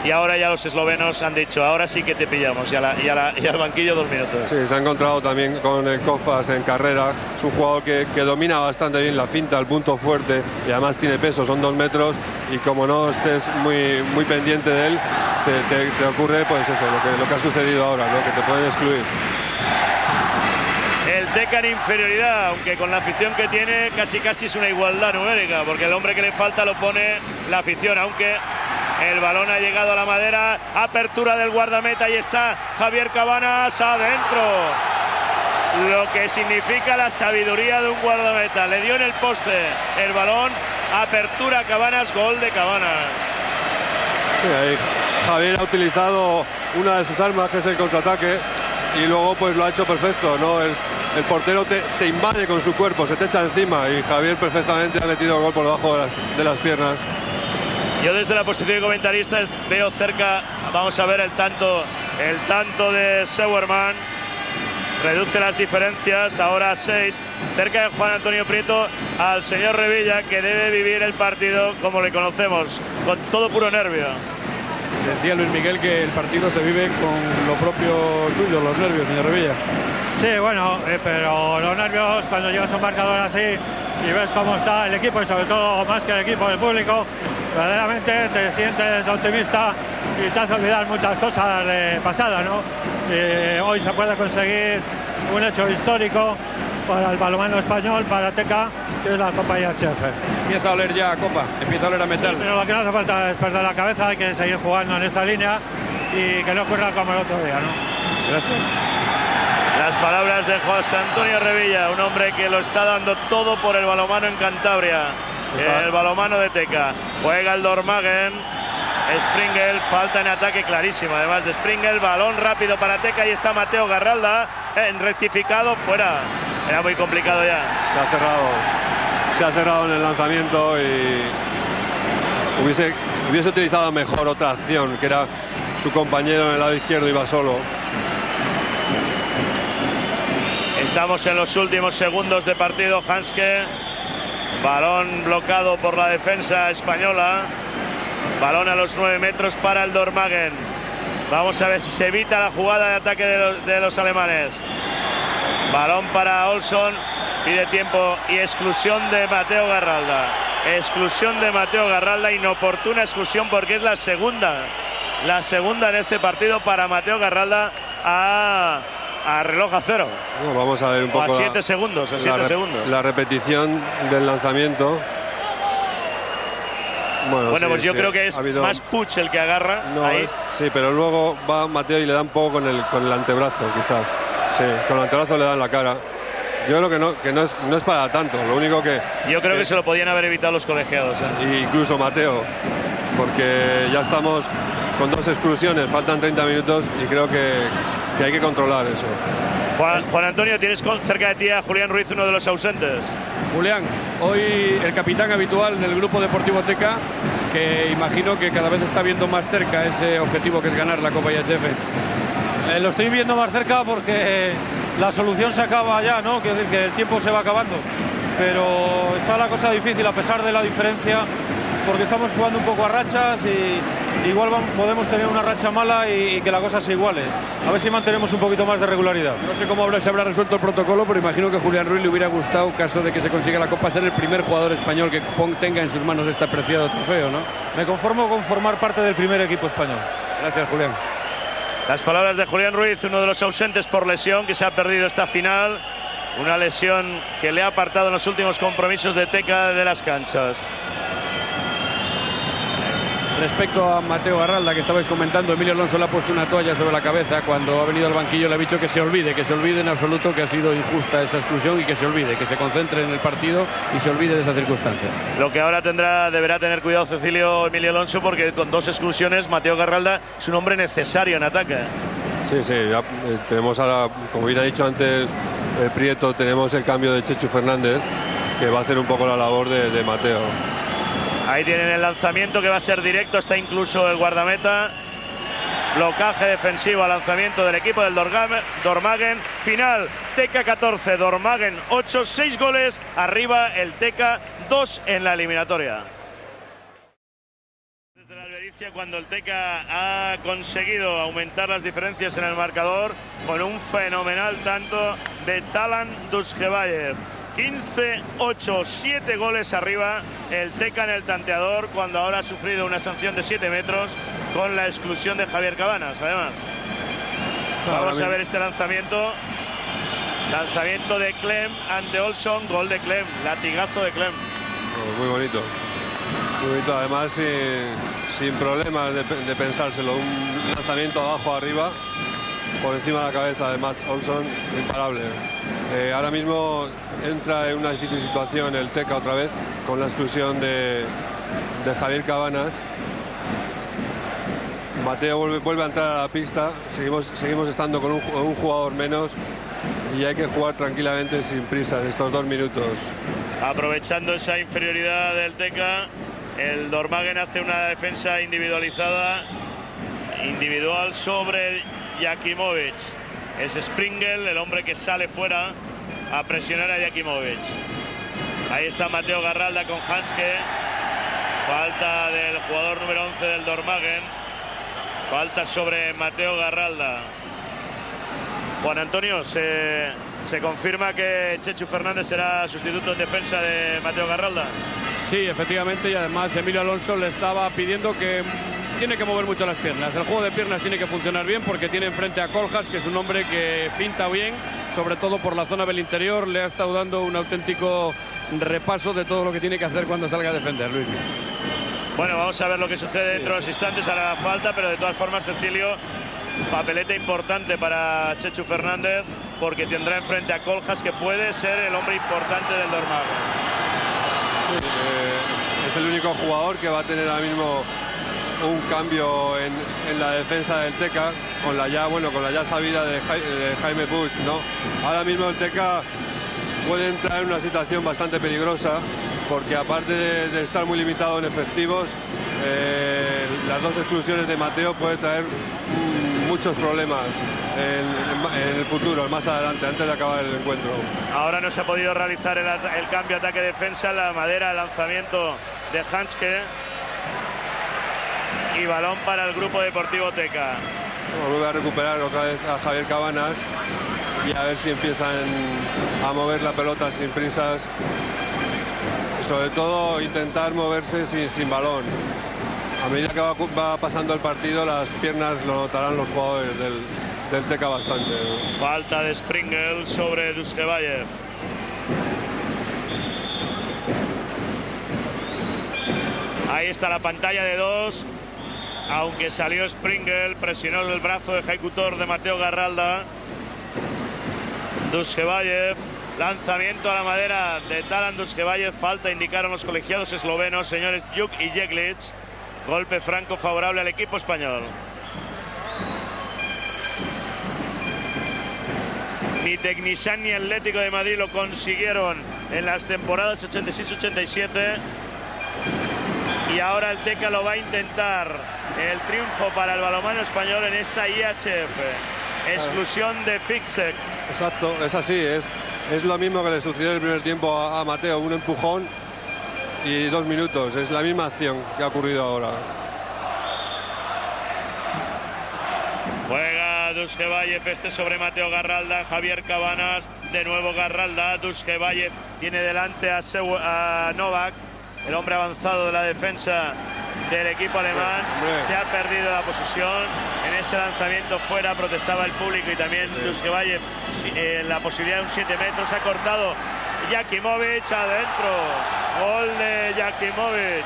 y ahora ya los eslovenos han dicho, ahora sí que te pillamos y, al banquillo dos minutos. Sí, se ha encontrado también con el Cofas en carrera, es un jugador que, domina bastante bien la finta, el punto fuerte y además tiene peso, son dos metros y como no estés muy, muy pendiente de él, te, ocurre pues eso, lo que, ha sucedido ahora, que te pueden excluir. Teca en inferioridad, aunque con la afición que tiene casi casi es una igualdad numérica, porque el hombre que le falta lo pone la afición, aunque el balón ha llegado a la madera, apertura del guardameta y está Javier Cabanas adentro. Lo que significa la sabiduría de un guardameta. Le dio en el poste el balón, apertura Cabanas, gol de Cabanas. Javier ha utilizado una de sus armas, que es el contraataque, y luego pues lo ha hecho perfecto, ¿no? Portero te, invade con su cuerpo, se te echa encima y Javier perfectamente ha metido el gol por debajo de las, piernas. Yo desde la posición de comentarista veo cerca, vamos a ver el tanto, el tanto de Sewerman. Reduce las diferencias, ahora a 6, cerca de Juan Antonio Prieto al señor Revilla, que debe vivir el partido como le conocemos, con todo puro nervio. Decía Luis Miguel que el partido se vive con lo propio suyo, los nervios, señor Revilla. Sí, bueno, eh, pero los nervios cuando llevas un marcador así y ves cómo está el equipo y sobre todo más que el equipo, el público, verdaderamente te sientes optimista y te hace olvidar muchas cosas de pasada, ¿no? hoy se puede conseguir un hecho histórico para el balonmano español, para Teca, que es la Copa IHF. Empieza a oler ya Copa, empieza a oler a metal. pero lo que no hace falta es perder la cabeza, hay que seguir jugando en esta línea y que no ocurra como el otro día, ¿no? Gracias. Las palabras de José Antonio Revilla, un hombre que lo está dando todo por el balomano en Cantabria. El balomano de Teca. Juega el Dormagen. Springel, falta en ataque clarísimo. Además de Springel, balón rápido para Teca. Y está Mateo Garralda en rectificado fuera. Era muy complicado ya. Se ha cerrado. Se ha cerrado en el lanzamiento y hubiese, hubiese utilizado mejor otra acción, que era su compañero en el lado izquierdo, iba solo. Estamos en los últimos segundos de partido. Hanske, balón bloqueado por la defensa española. Balón a los 9 metros para el Dormagen. Vamos a ver si se evita la jugada de ataque de los alemanes. Balón para Olson. Pide tiempo y exclusión de Mateo Garralda. Exclusión de Mateo Garralda, inoportuna exclusión porque es la segunda. La segunda en este partido para Mateo Garralda a, reloj a cero. vamos a ver un poco. a siete segundos, a siete segundos. La repetición del lanzamiento. Bueno, pues yo creo que es más Puch el que agarra. sí, pero luego va Mateo y le da un poco con el, con el antebrazo, quizás. Sí, con el antebrazo le dan la cara. Yo creo que no, que no es, no es para tanto. Lo único que. Yo creo que, se lo podían haber evitado los colegiados. ¿eh? Incluso Mateo. Porque ya estamos con dos exclusiones, faltan 30 minutos y creo que, que hay que controlar eso. Juan, Juan, Antonio, tienes cerca de ti a Julián Ruiz, uno de los ausentes. Julián, hoy el capitán habitual del grupo Deportivo Teca, que imagino que cada vez está viendo más cerca ese objetivo que es ganar la Copa IHF. Eh, lo estoy viendo más cerca porque la solución se acaba ya, ¿no? Que, que el tiempo se va acabando. Pero está la cosa difícil a pesar de la diferencia, porque estamos jugando un poco a rachas y igual podemos tener una racha mala y, que la cosa se iguale. A ver si mantenemos un poquito más de regularidad. No sé cómo habrá, se habrá resuelto el protocolo, pero imagino que a Julián Ruiz le hubiera gustado, caso de que se consiga la Copa, ser el primer jugador español que tenga en sus manos este apreciado trofeo, ¿no? Me conformo con formar parte del primer equipo español. Gracias, Julián. Las palabras de Julián Ruiz, uno de los ausentes por lesión, que se ha perdido esta final. Una lesión que le ha apartado en los últimos compromisos de Teca de las canchas. Respecto a Mateo Garralda, que estabais comentando, Emilio Alonso le ha puesto una toalla sobre la cabeza cuando ha venido al banquillo, le ha dicho que se olvide, que se olvide en absoluto que ha sido injusta esa exclusión y que se olvide, que se concentre en el partido y se olvide de esa circunstancia. Lo que ahora tendrá, deberá tener cuidado Cecilio Emilio Alonso porque con dos exclusiones Mateo Garralda es un hombre necesario en ataque. Sí, sí, ya eh, tenemos ahora, como bien ha dicho antes eh, Prieto, tenemos el cambio de Chechu Fernández que va a hacer un poco la labor de Mateo. Ahí tienen el lanzamiento que va a ser directo, está incluso el guardameta. Blocaje defensivo al lanzamiento del equipo del Dormagen. Final, Teca 14, Dormagen 8, 6 goles. Arriba el Teca 2 en la eliminatoria. Desde la Albericia, cuando el Teca ha conseguido aumentar las diferencias en el marcador con un fenomenal tanto de Talan Dusjevayev. 15, 8, 7 goles arriba el Teca en el tanteador cuando ahora ha sufrido una sanción de 7 metros con la exclusión de Javier Cabanas, además. Vamos a ver este lanzamiento. Lanzamiento de Clem ante Olson, gol de Clem, latigazo de Clem. Oh, muy bonito. Muy bonito, además sin, problemas de, pensárselo. Un lanzamiento abajo, arriba, por encima de la cabeza de Matt Olson, imparable. Eh, ahora mismo entra en una difícil situación el Teca otra vez, con la exclusión de, Javier Cabanas. Mateo vuelve, a entrar a la pista, seguimos, seguimos estando con un jugador menos y hay que jugar tranquilamente sin prisa estos dos minutos. Aprovechando esa inferioridad del Teca, el Dormagen hace una defensa individualizada, individual sobre Jakimovic. Es Springel, el hombre que sale fuera a presionar a Jakimovic. Ahí está Mateo Garralda con Hanske. Falta del jugador número 11 del Dormagen. Falta sobre Mateo Garralda. Juan Antonio, se, confirma que Chechu Fernández será sustituto en defensa de Mateo Garralda. Sí, efectivamente, y además Emilio Alonso le estaba pidiendo que tiene que mover mucho las piernas. El juego de piernas tiene que funcionar bien porque tiene enfrente a Coljas, que es un hombre que pinta bien, sobre todo por la zona del interior. Le ha estado dando un auténtico repaso de todo lo que tiene que hacer cuando salga a defender, Luis. Bueno, vamos a ver lo que sucede dentro de los instantes. Hará la falta, pero de todas formas, Cecilio, Papeleta importante para Chechu Fernández porque tendrá enfrente a Coljas que puede ser el hombre importante del Dormago. Eh, es el único jugador que va a tener ahora mismo un cambio en, la defensa del Teca con la ya bueno con la ya sabida de, Jaime Puig, ¿no? Ahora mismo el Teca puede entrar en una situación bastante peligrosa porque aparte de, estar muy limitado en efectivos, eh, las dos exclusiones de Mateo puede traer muchos problemas en, el futuro, más adelante, antes de acabar el encuentro. Ahora no se ha podido realizar el, cambio ataque-defensa, la madera, lanzamiento de Hanske y balón para el grupo deportivo Teca. vuelve a recuperar otra vez a Javier Cabanas y a ver si empiezan a mover la pelota sin prisas. Sobre todo intentar moverse sin, sin balón. A medida que va, pasando el partido, las piernas lo notarán los jugadores del, del Teca bastante. Falta de Springel sobre Duskevayev. Ahí está la pantalla de dos. Aunque salió Springel, presionó el brazo ejecutor de Mateo Garralda. Duskevayev, lanzamiento a la madera de Talan Duskevayev. Falta, indicaron los colegiados eslovenos, señores Juk y Jeglic. Golpe franco favorable al equipo español. Ni Tecnisan ni Atlético de Madrid lo consiguieron en las temporadas 86-87. Y ahora el Teca lo va a intentar. El triunfo para el balomano español en esta IHF. Exclusión de Fixek. Exacto, es así. Es, es lo mismo que le sucedió en el primer tiempo a Mateo. Un empujón y dos minutos. Es la misma acción que ha ocurrido ahora. Juega Duskevayev este sobre Mateo Garralda, Javier Cabanas, de nuevo Garralda, Duskevayev tiene delante a, a, Novak, el hombre avanzado de la defensa del equipo alemán, se ha perdido la posición, en ese lanzamiento fuera protestaba el público y también Duskevayev, eh, la posibilidad de un 7 metros, ha cortado Jakimovic adentro. Gol de Jakimovic.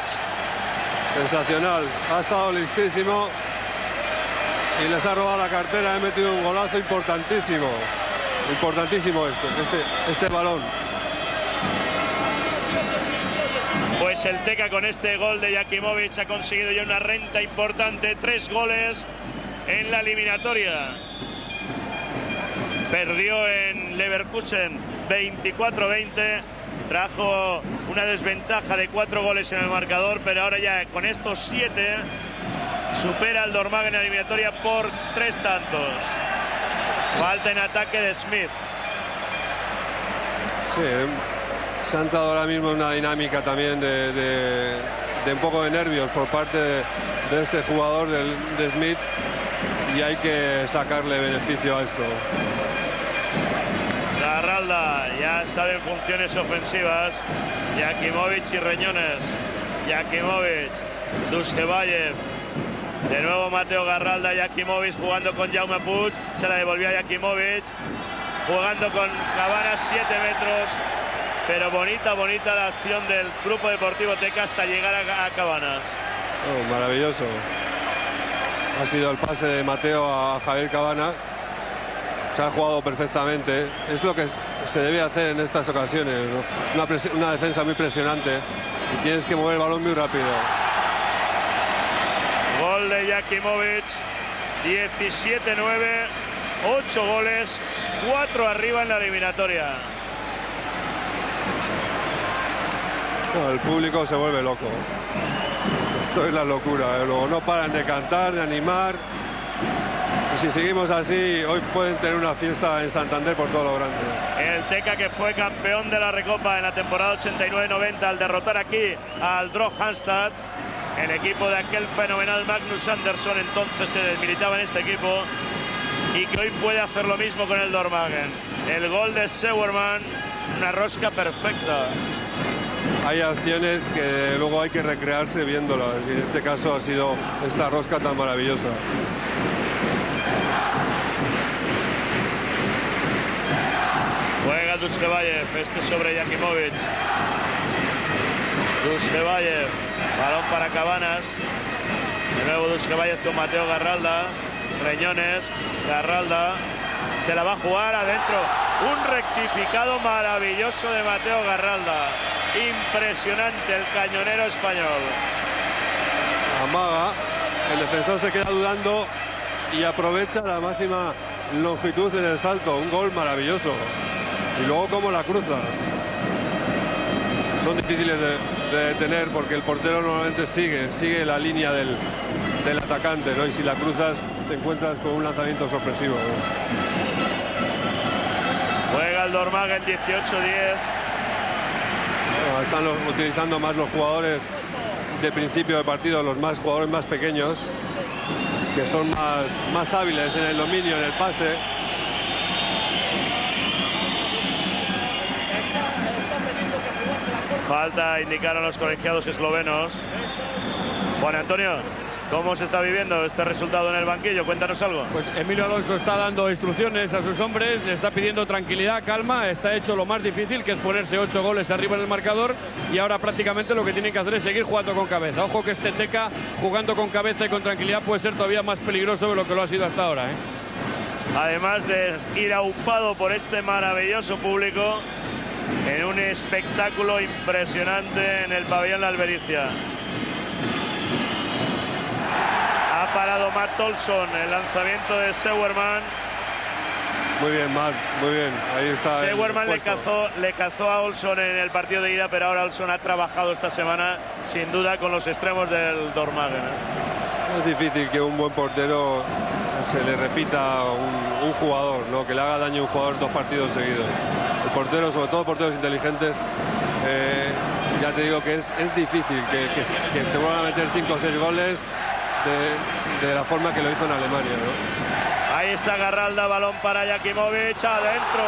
Sensacional. Ha estado listísimo. Y les ha robado la cartera. Ha metido un golazo importantísimo. Importantísimo este, este, este balón. Pues el Teca con este gol de Jakimovic ha conseguido ya una renta importante. Tres goles en la eliminatoria. Perdió en Leverkusen 24-20. Trajo una desventaja de cuatro goles en el marcador, pero ahora ya con estos siete supera al Dormagen en la eliminatoria por tres tantos. Falta en ataque de Smith. Sí, se han dado ahora mismo una dinámica también de, un poco de nervios por parte de, este jugador de Smith y hay que sacarle beneficio a esto. Garralda ya saben funciones ofensivas. Jakimovic y Reñones. Jakimovic, Duskevayev. De nuevo Mateo Garralda, Jakimovic jugando con Jaume Puig. Se la devolvió a Jakimovic. jugando con Cabanas 7 metros. Pero bonita, bonita la acción del Grupo Deportivo Teca hasta llegar a, Cabanas. Oh, maravilloso. Ha sido el pase de Mateo a Javier Cabanas. Se ha jugado perfectamente. Es lo que se debe hacer en estas ocasiones. Una, una defensa muy presionante. Y tienes que mover el balón muy rápido. Gol de Jakimovic. 17-9. 8 goles. 4 arriba en la eliminatoria. El público se vuelve loco. Esto es la locura. ¿eh? Luego no paran de cantar, de animar. Y si seguimos así, hoy pueden tener una fiesta en Santander por todo lo grande. El Teca que fue campeón de la Recopa en la temporada 89-90 al derrotar aquí al Drog Hanstad, el equipo de aquel fenomenal Magnus Anderson entonces se militaba en este equipo y que hoy puede hacer lo mismo con el Dormagen. El gol de Sewerman, una rosca perfecta hay acciones que luego hay que recrearse viéndolas y en este caso ha sido esta rosca tan maravillosa. Juega Duskevayev, este sobre Yakimovic. Duskevayev, balón para Cabanas. De nuevo Duskevayev con Mateo Garralda. Reñones, Garralda. Se la va a jugar adentro. Un rectificado maravilloso de Mateo Garralda. Impresionante el cañonero español. Amaga, el defensor se queda dudando y aprovecha la máxima longitud del salto. Un gol maravilloso. Y luego como la cruza. Son difíciles de, detener porque el portero normalmente sigue, sigue la línea del, del atacante, ¿no? Y si la cruzas te encuentras con un lanzamiento sorpresivo. Juega el Dormagen 18-10 están utilizando más los jugadores de principio de partido, los más jugadores más pequeños, que son más, más hábiles en el dominio, en el pase. Falta indicar a los colegiados eslovenos. Juan Antonio. ¿Cómo se está viviendo este resultado en el banquillo? Cuéntanos algo. Pues Emilio Alonso está dando instrucciones a sus hombres, le está pidiendo tranquilidad, calma, está hecho lo más difícil, que es ponerse ocho goles arriba en el marcador, y ahora prácticamente lo que tienen que hacer es seguir jugando con cabeza. Ojo que este Teca, jugando con cabeza y con tranquilidad, puede ser todavía más peligroso de lo que lo ha sido hasta ahora. ¿eh? Además de ir aupado por este maravilloso público, en un espectáculo impresionante en el pabellón La Albericia. Ha parado Matt Tolson, el lanzamiento de Sewerman. Muy bien, Matt, muy bien. Ahí está. Sewerman le cazó, le cazó a Olson en el partido de ida, pero ahora Olson ha trabajado esta semana, sin duda, con los extremos del Dormagen. ¿eh? Es difícil que un buen portero se le repita un, un, jugador, ¿no? que le haga daño a un jugador dos partidos seguidos. El portero, sobre todo porteros inteligentes, eh, ya te digo que es, es difícil que, que, que te vuelvan a meter 5 o 6 goles de, la forma que lo hizo en Alemania. Ahí está Garralda, balón para Jakimovic, adentro.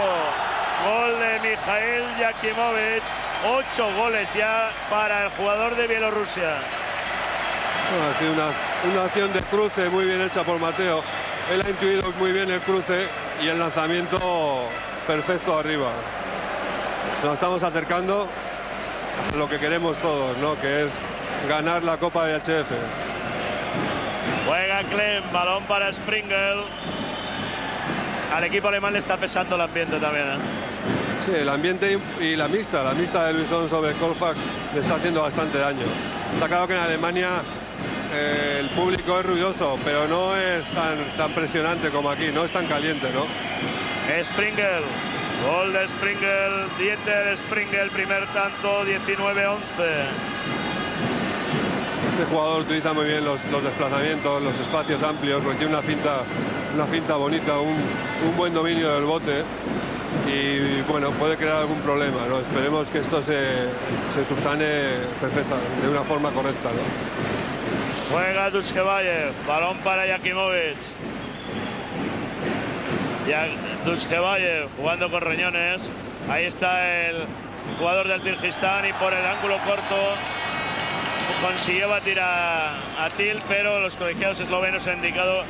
Gol de Mijael Jakimovic. Ocho goles ya para el jugador de Bielorrusia. ha sido una, una acción de cruce muy bien hecha por Mateo. Él ha intuido muy bien el cruce y el lanzamiento perfecto arriba. Nos estamos acercando a lo que queremos todos, ¿no? que es ganar la Copa de HF. Juega Clem, balón para Springel. Al equipo alemán le está pesando el ambiente también. ¿eh? Sí, el ambiente y la mixta, la mixta de Luisón sobre Kolfak le está haciendo bastante daño. Está claro que en Alemania eh, el público es ruidoso, pero no es tan, tan presionante como aquí, no es tan caliente, ¿no? Springel, gol de Springel, Dieter Springel, primer tanto, 19-11. Este jugador utiliza muy bien los, desplazamientos, los espacios amplios, porque tiene una finta, una finta bonita, un, buen dominio del bote y bueno, puede crear algún problema. ¿no? Esperemos que esto se, subsane perfecta, de una forma correcta. Juega Duskevayev, balón para Yakimovic. Duskevayev jugando con Reñones. Ahí está el jugador del Tirgistán y por el ángulo corto consiguió batir a, Til, pero los colegiados eslovenos han indicado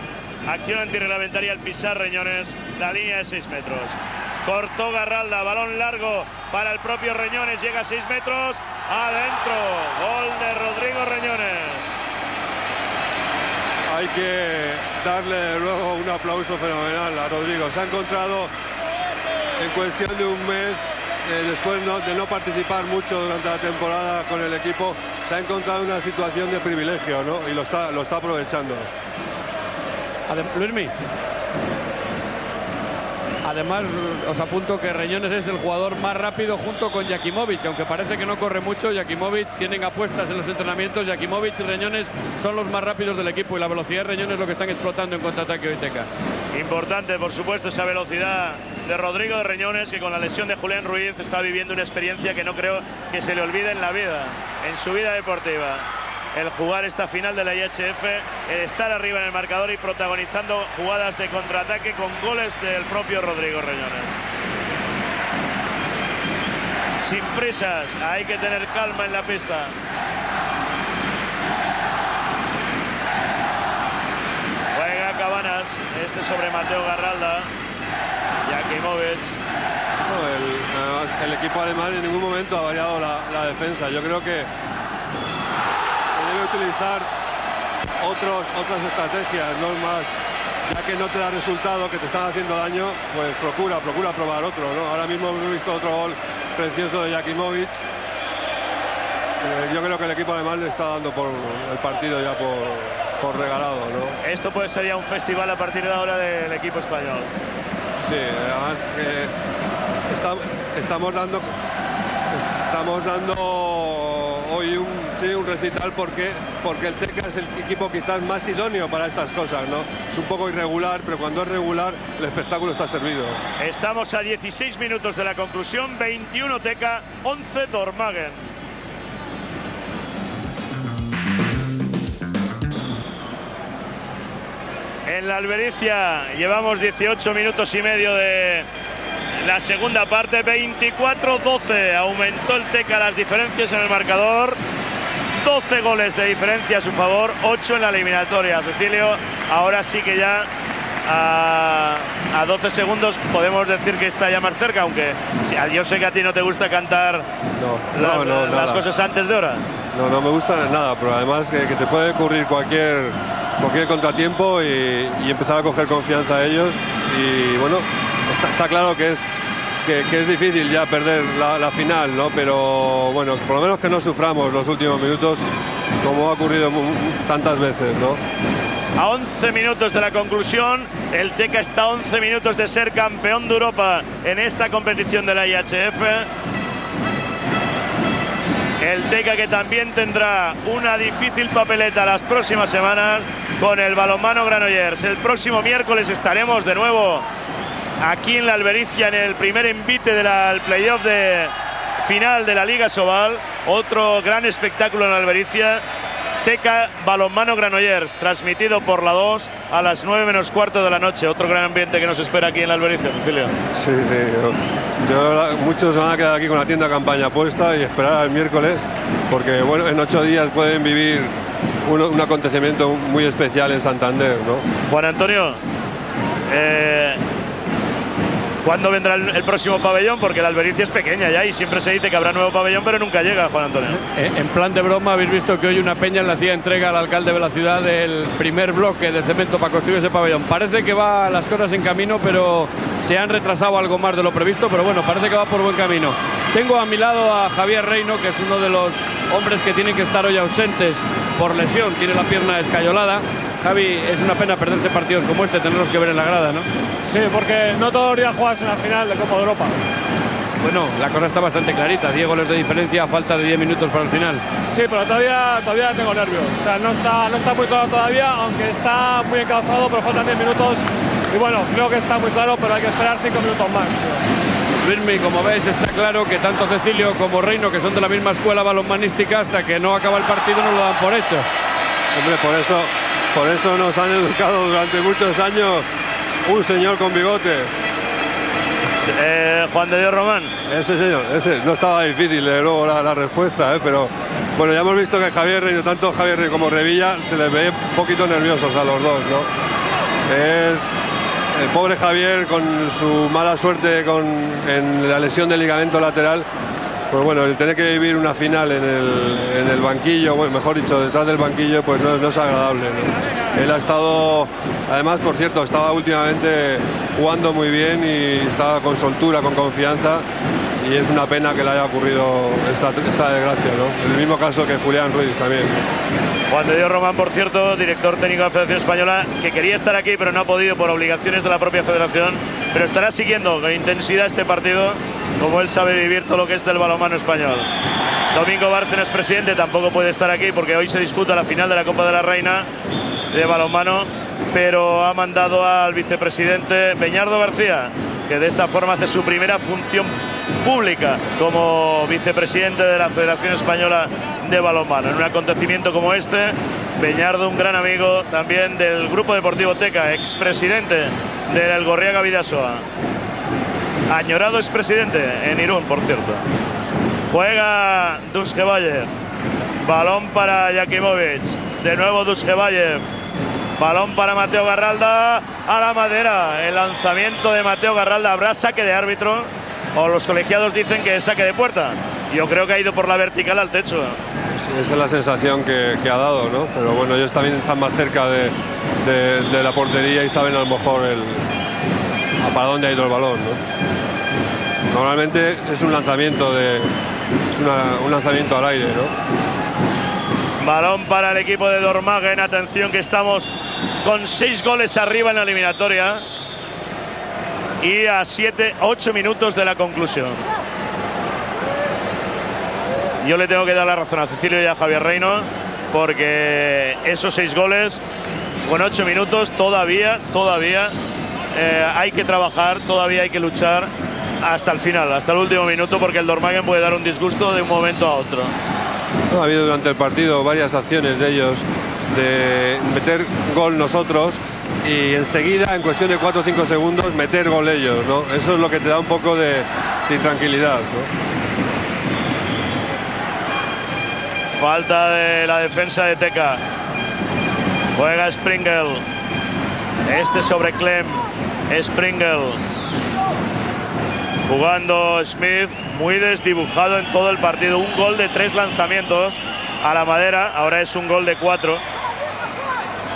acción antirreglamentaria al pisar Reñones la línea de 6 metros. Cortó Garralda, balón largo para el propio Reñones, llega a 6 metros, adentro, gol de Rodrigo Reñones. Hay que darle luego un aplauso fenomenal a Rodrigo. Se ha encontrado en cuestión de un mes, eh, después de no participar mucho durante la temporada con el equipo, se ha encontrado en una situación de privilegio ¿no? y lo está, lo está aprovechando. Además, os apunto que Reñones es el jugador más rápido junto con Jakimovic, que aunque parece que no corre mucho, Jakimovic tienen apuestas en los entrenamientos. Jakimovic y Reñones son los más rápidos del equipo y la velocidad de Reñones es lo que están explotando en contraataque hoy Teca. Importante, por supuesto, esa velocidad de Rodrigo de Reñones, que con la lesión de Julián Ruiz está viviendo una experiencia que no creo que se le olvide en la vida, en su vida deportiva el jugar esta final de la IHF, el estar arriba en el marcador y protagonizando jugadas de contraataque con goles del propio Rodrigo Reñones. Sin prisas, hay que tener calma en la pista. Juega Cabanas, este sobre Mateo Garralda, Jakimovic. el, equipo alemán en ningún momento ha variado la defensa. Yo creo que utilizar otros, otras estrategias, normas, ya que no te da resultado, que te están haciendo daño, pues procura, procura probar otro. ¿no? Ahora mismo hemos visto otro gol precioso de Jakimovic. Eh, yo creo que el equipo alemán le está dando por el partido ya por, por regalado. ¿no? Esto puede ser ya un festival a partir de ahora del equipo español. Sí, además estamos dando estamos dando hoy un un recital porque, porque el Teca es el equipo quizás más idóneo para estas cosas, ¿no? Es un poco irregular, pero cuando es regular el espectáculo está servido. Estamos a 16 minutos de la conclusión, 21 Teca, 11 Dormagen. En la Albericia llevamos 18 minutos y medio de la segunda parte, 24-12. Aumentó el Teca las diferencias en el marcador. 12 goles de diferencia a su favor, 8 en la eliminatoria. Cecilio, ahora sí que ya a, 12 segundos podemos decir que está ya más cerca, aunque yo sé que a ti no te gusta cantar las cosas antes de hora. No, no me gusta nada, pero además que, te puede ocurrir cualquier, cualquier contratiempo y, empezar a coger confianza a ellos. Y bueno, está claro que es que, es difícil ya perder la, final, ¿no? Pero bueno, por lo menos que no suframos los últimos minutos, como ha ocurrido tantas veces, ¿no? A 11 minutos de la conclusión, el Teca está a 11 minutos de ser campeón de Europa en esta competición de la IHF. El Teca que también tendrá una difícil papeleta las próximas semanas con el balonmano Granollers. El próximo miércoles estaremos de nuevo aquí en la Albericia en el primer envite del playoff de final de la Liga Sobal. Otro gran espectáculo en la Albericia. Teca Balonmano Granollers, transmitido por la 2 a las 9 menos cuarto de la noche. Otro gran ambiente que nos espera aquí en la Albericia, Cecilio. Sí, sí. Yo, muchos van a quedar aquí con la tienda campaña puesta y esperar al miércoles, porque bueno, en ocho días pueden vivir un, acontecimiento muy especial en Santander, ¿no? Juan Antonio, eh, ¿Cuándo vendrá el, próximo pabellón? Porque la Albericia es pequeña ya y siempre se dice que habrá nuevo pabellón, pero nunca llega, Juan Antonio. Eh, en plan de broma, habéis visto que hoy una peña le hacía entrega al alcalde de la ciudad del primer bloque de cemento para construir ese pabellón. Parece que va las cosas en camino, pero se han retrasado algo más de lo previsto, pero bueno, parece que va por buen camino. Tengo a mi lado a Javier Reino, que es uno de los hombres que tienen que estar hoy ausentes por lesión, tiene la pierna escayolada. Javi, es una pena perderse partidos como este, tenerlos que ver en la grada, ¿no? Sí, porque no todos los días juegas en la final de Copa de Europa. Bueno, la cosa está bastante clarita, 10 goles de diferencia a falta de 10 minutos para el final. Sí, pero todavía, todavía tengo nervios. O sea, no está, no está muy claro todavía, aunque está muy encalzado, pero faltan 10 minutos. Y bueno, creo que está muy claro, pero hay que esperar 5 minutos más. Luismi, como veis, está claro que tanto Cecilio como Reino, que son de la misma escuela balonmanística, hasta que no acaba el partido no lo dan por hecho. Hombre, por eso por eso nos han educado durante muchos años un señor con bigote. Eh, Juan de Dios Román. Ese señor, ese. No estaba difícil, de luego, la, respuesta, eh, pero bueno, ya hemos visto que Javier Reino, tanto Javier Reino como Revilla, se les ve un poquito nerviosos a los dos, ¿no? Es, el pobre Javier con su mala suerte con, en la lesión del ligamento lateral, pues bueno, el tener que vivir una final en el, banquillo, bueno, mejor dicho, detrás del banquillo, pues no, no es agradable. Él ha estado, además, por cierto, estaba últimamente jugando muy bien y estaba con soltura, con confianza. Y es una pena que le haya ocurrido esta, desgracia, ¿no? El mismo caso que Julián Ruiz también. Juan de Dios Román, por cierto, director técnico de la Federación Española, que quería estar aquí pero no ha podido por obligaciones de la propia federación, pero estará siguiendo con intensidad este partido, como él sabe vivir todo lo que es del balonmano español. Domingo Bárcenas, presidente, tampoco puede estar aquí porque hoy se disputa la final de la Copa de la Reina de balonmano, pero ha mandado al vicepresidente Beñardo García, que de esta forma hace su primera función pública como vicepresidente de la Federación Española de Balonmano. En un acontecimiento como este, Beñardo, un gran amigo también del Grupo Deportivo Teca, expresidente del Gorriaga Vidasoa. Añorado expresidente en Irún, por cierto. Juega Duskevayev. Balón para Jakimovic. De nuevo Duskevayev. Balón para Mateo Garralda a la madera. El lanzamiento de Mateo Garralda. Habrá saque de árbitro. O los colegiados dicen que es saque de puerta. Yo creo que ha ido por la vertical al techo. Sí, esa es la sensación que, que ha dado, ¿no? Pero bueno, ellos también están más cerca de, de- de la portería y saben a lo mejor el, a para dónde ha ido el balón, ¿no? Normalmente es un lanzamiento de es una- un lanzamiento al aire, ¿no? Balón para el equipo de Dormagen. Atención que estamos con seis goles arriba en la eliminatoria. Y a 7, 8 minutos de la conclusión. Yo le tengo que dar la razón a Cecilio y a Javier Reino. Porque esos seis goles con 8 minutos todavía, todavía eh, hay que trabajar, todavía hay que luchar hasta el final, hasta el último minuto, porque el Dormagen puede dar un disgusto de un momento a otro. Ha habido durante el partido varias acciones de ellos de meter gol nosotros y enseguida, en cuestión de 4 o 5 segundos, meter gol ellos, ¿no? Eso es lo que te da un poco de, de intranquilidad, ¿no? Falta de la defensa de Teca. Juega Springle. Este sobre Clem. Springle. Jugando Smith. Muy desdibujado en todo el partido. Un gol de tres lanzamientos a la madera. Ahora es un gol de cuatro.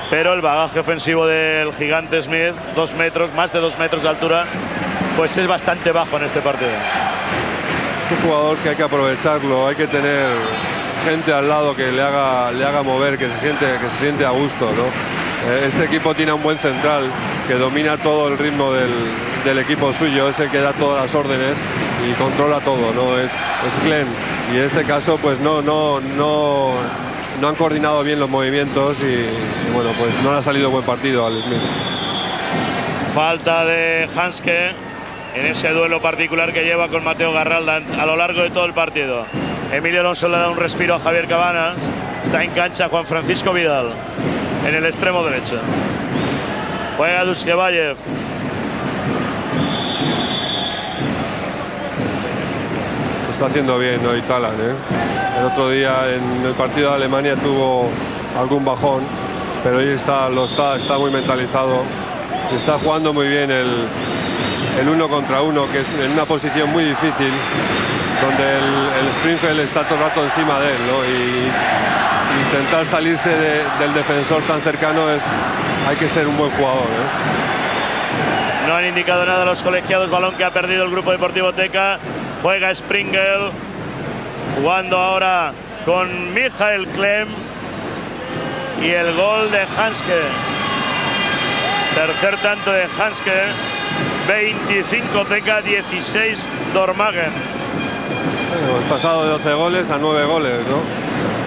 Pero el bagaje ofensivo del gigante Smith, dos metros, más de dos metros de altura, pues es bastante bajo en este partido. Es un jugador que hay que aprovecharlo, hay que tener gente al lado que le haga, le haga mover, que se siente, que se siente a gusto, ¿no? Eh, Este equipo tiene un buen central que domina todo el ritmo del, del equipo suyo, es el que da todas las órdenes y controla todo, ¿no? Es, es Clem. Y en este caso, pues no, no, no, no han coordinado bien los movimientos y, y bueno, pues no le ha salido buen partido al Smith. Falta de Hanske en ese duelo particular que lleva con Mateo Garralda a lo largo de todo el partido. Emilio Alonso le da un respiro a Javier Cabanas. Está en cancha Juan Francisco Vidal en el extremo derecho. Juega Duskevayev. Lo está haciendo bien hoy Talan. ¿eh? El otro día en el partido de Alemania tuvo algún bajón, pero hoy está, lo está, está muy mentalizado. Está jugando muy bien el, el uno contra uno, que es en una posición muy difícil, donde el, el Springfield está todo el rato encima de él. ¿no? Y intentar salirse de- del defensor tan cercano es, hay que ser un buen jugador. ¿eh? No han indicado nada los colegiados. Balón que ha perdido el grupo deportivo Teca. Juega Springel. Jugando ahora con Michael Klem. Y el gol de Hanske. Tercer tanto de Hanske. 25 Teca, 16 Dormagen. Hemos pasado de 12 goles a 9 goles, ¿no?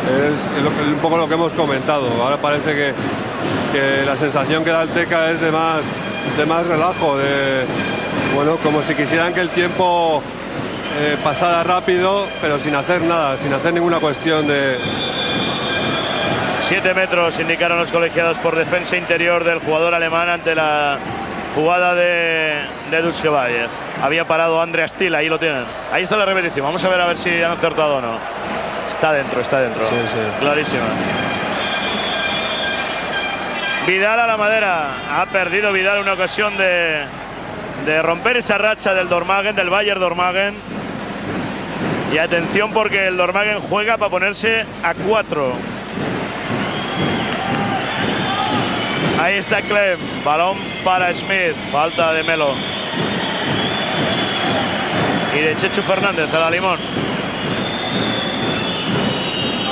Es un poco lo que hemos comentado. Ahora parece que, que la sensación que da el Teca es de más, de más relajo, de bueno, como si quisieran que el tiempo eh, pasara rápido, pero sin hacer nada, sin hacer ninguna cuestión de. 7 metros indicaron los colegiados por defensa interior del jugador alemán ante la jugada de, de Duskevayev. Había parado Andrea Still, ahí lo tienen. Ahí está la repetición. Vamos a ver a ver si han acertado o no. Está dentro, está dentro. Sí, sí. Clarísima. Vidal a la madera. Ha perdido Vidal una ocasión de, de romper esa racha del Dormagen, del Bayern Dormagen. Y atención porque el Dormagen juega para ponerse a cuatro. Ahí está Clem. Balón para Smith. Falta de Melo. Y de Chechu Fernández a la limón.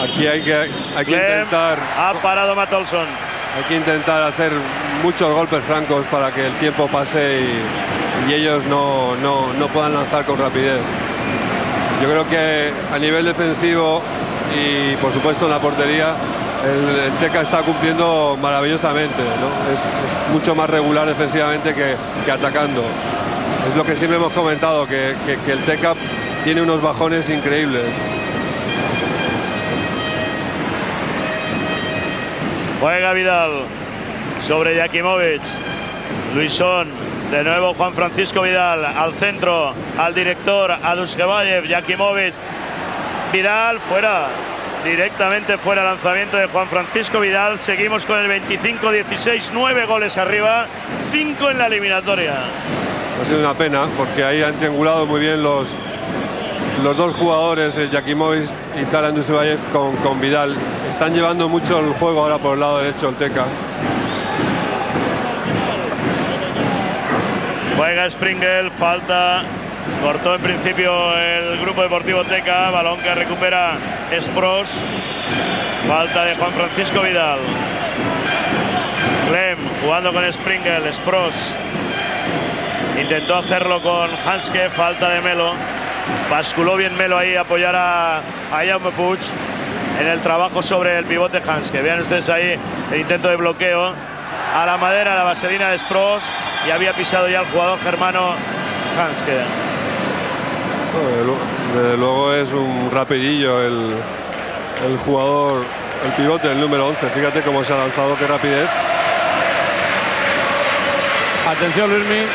Aquí hay que, hay que intentar ha parado Matt Olson. hay que intentar hacer muchos golpes francos para que el tiempo pase y, y ellos no, no- no puedan lanzar con rapidez. Yo creo que a nivel defensivo y por supuesto en la portería el, Teca está cumpliendo maravillosamente. Es, mucho más regular defensivamente que, que atacando. Es lo que siempre hemos comentado, que, que- que el Teca tiene unos bajones increíbles. Juega Vidal sobre Jakimovic. Luisón. De nuevo Juan Francisco Vidal al centro, al director, a Dushkevayev, Jakimovic. Vidal fuera. Directamente fuera lanzamiento de Juan Francisco Vidal. Seguimos con el 25-16, 9 goles arriba, 5 en la eliminatoria. Ha sido una pena porque ahí han triangulado muy bien los, los dos jugadores, eh, Jakimovic y Talan Dusevayev con, con Vidal. Están llevando mucho el juego ahora por el lado derecho el Teca. Juega Springel, falta. Cortó en principio el grupo deportivo Teca, balón que recupera Spross. Falta de Juan Francisco Vidal. Clem jugando con Springel, Spross. Intentó hacerlo con Hanske, falta de Melo. Basculó bien Melo ahí apoyar a, a Jaume en el trabajo sobre el pivote Hanske. Vean ustedes ahí el intento de bloqueo. A la madera, la vaselina de Spross. Y había pisado ya el jugador germano Hanske. No, luego es un rapidillo el, el jugador, el pivote, el número 11. Fíjate cómo se ha lanzado, qué rapidez. Atención Luismi,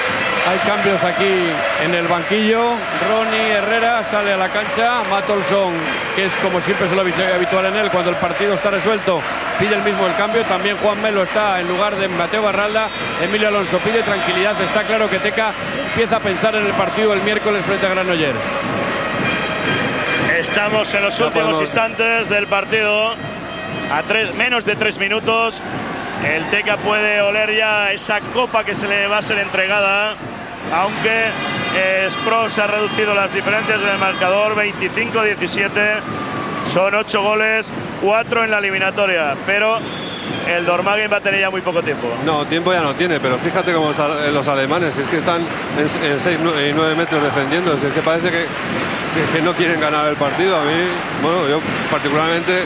hay cambios aquí en el banquillo. Ronnie Herrera sale a la cancha. Matt Olson, que es como siempre se lo habit- habitual en él, cuando el partido está resuelto, pide el mismo el cambio. También Juan Melo está en lugar de Mateo Barralda. Emilio Alonso pide tranquilidad. Está claro que Teca empieza a pensar en el partido el miércoles frente a Granollers. Estamos en los últimos podemos- instantes del partido. A tres, menos de tres minutos. El Teca puede oler ya esa copa que se le va a ser entregada. Aunque eh, Spross ha reducido las diferencias en el marcador 25-17. Son ocho goles, cuatro en la eliminatoria. Pero el Dormagen va a tener ya muy poco tiempo. No, tiempo ya no tiene, pero fíjate cómo están los alemanes. Es que están en 6 y 9 metros defendiendo. Es que parece que, que- que no quieren ganar el partido. A mí, bueno, yo particularmente